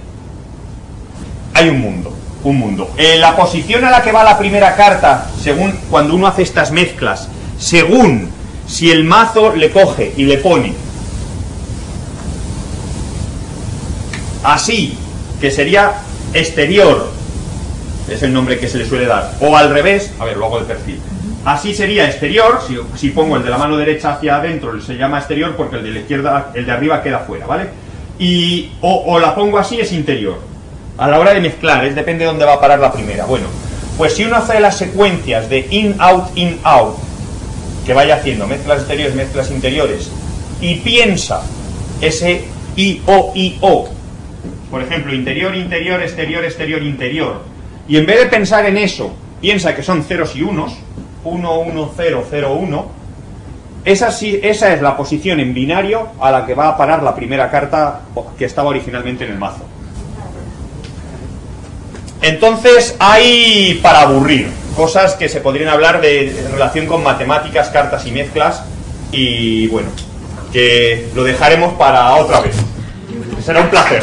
hay un mundo, un mundo. Eh, la posición a la que va la primera carta, según cuando uno hace estas mezclas, según si el mazo le coge y le pone así, que sería exterior, es el nombre que se le suele dar, o al revés, a ver, lo hago de perfil. Así sería exterior, si, si, pongo el de la mano derecha hacia adentro se llama exterior porque el de la izquierda, el de arriba queda fuera, ¿vale? Y, o, o la pongo así es interior. A la hora de mezclar, es depende de dónde va a parar la primera. Bueno, pues si uno hace las secuencias de in, out, in, out, que vaya haciendo mezclas exteriores, mezclas interiores, y piensa ese I, O, I, O, por ejemplo, interior, interior, exterior, exterior, interior, y en vez de pensar en eso, piensa que son ceros y unos, 1, 1, 0, 0, 1, esa, es la posición en binario a la que va a parar la primera carta que estaba originalmente en el mazo. Entonces hay para aburrir cosas que se podrían hablar de, relación con matemáticas, cartas y mezclas y bueno, que lo dejaremos para otra vez. Será un placer.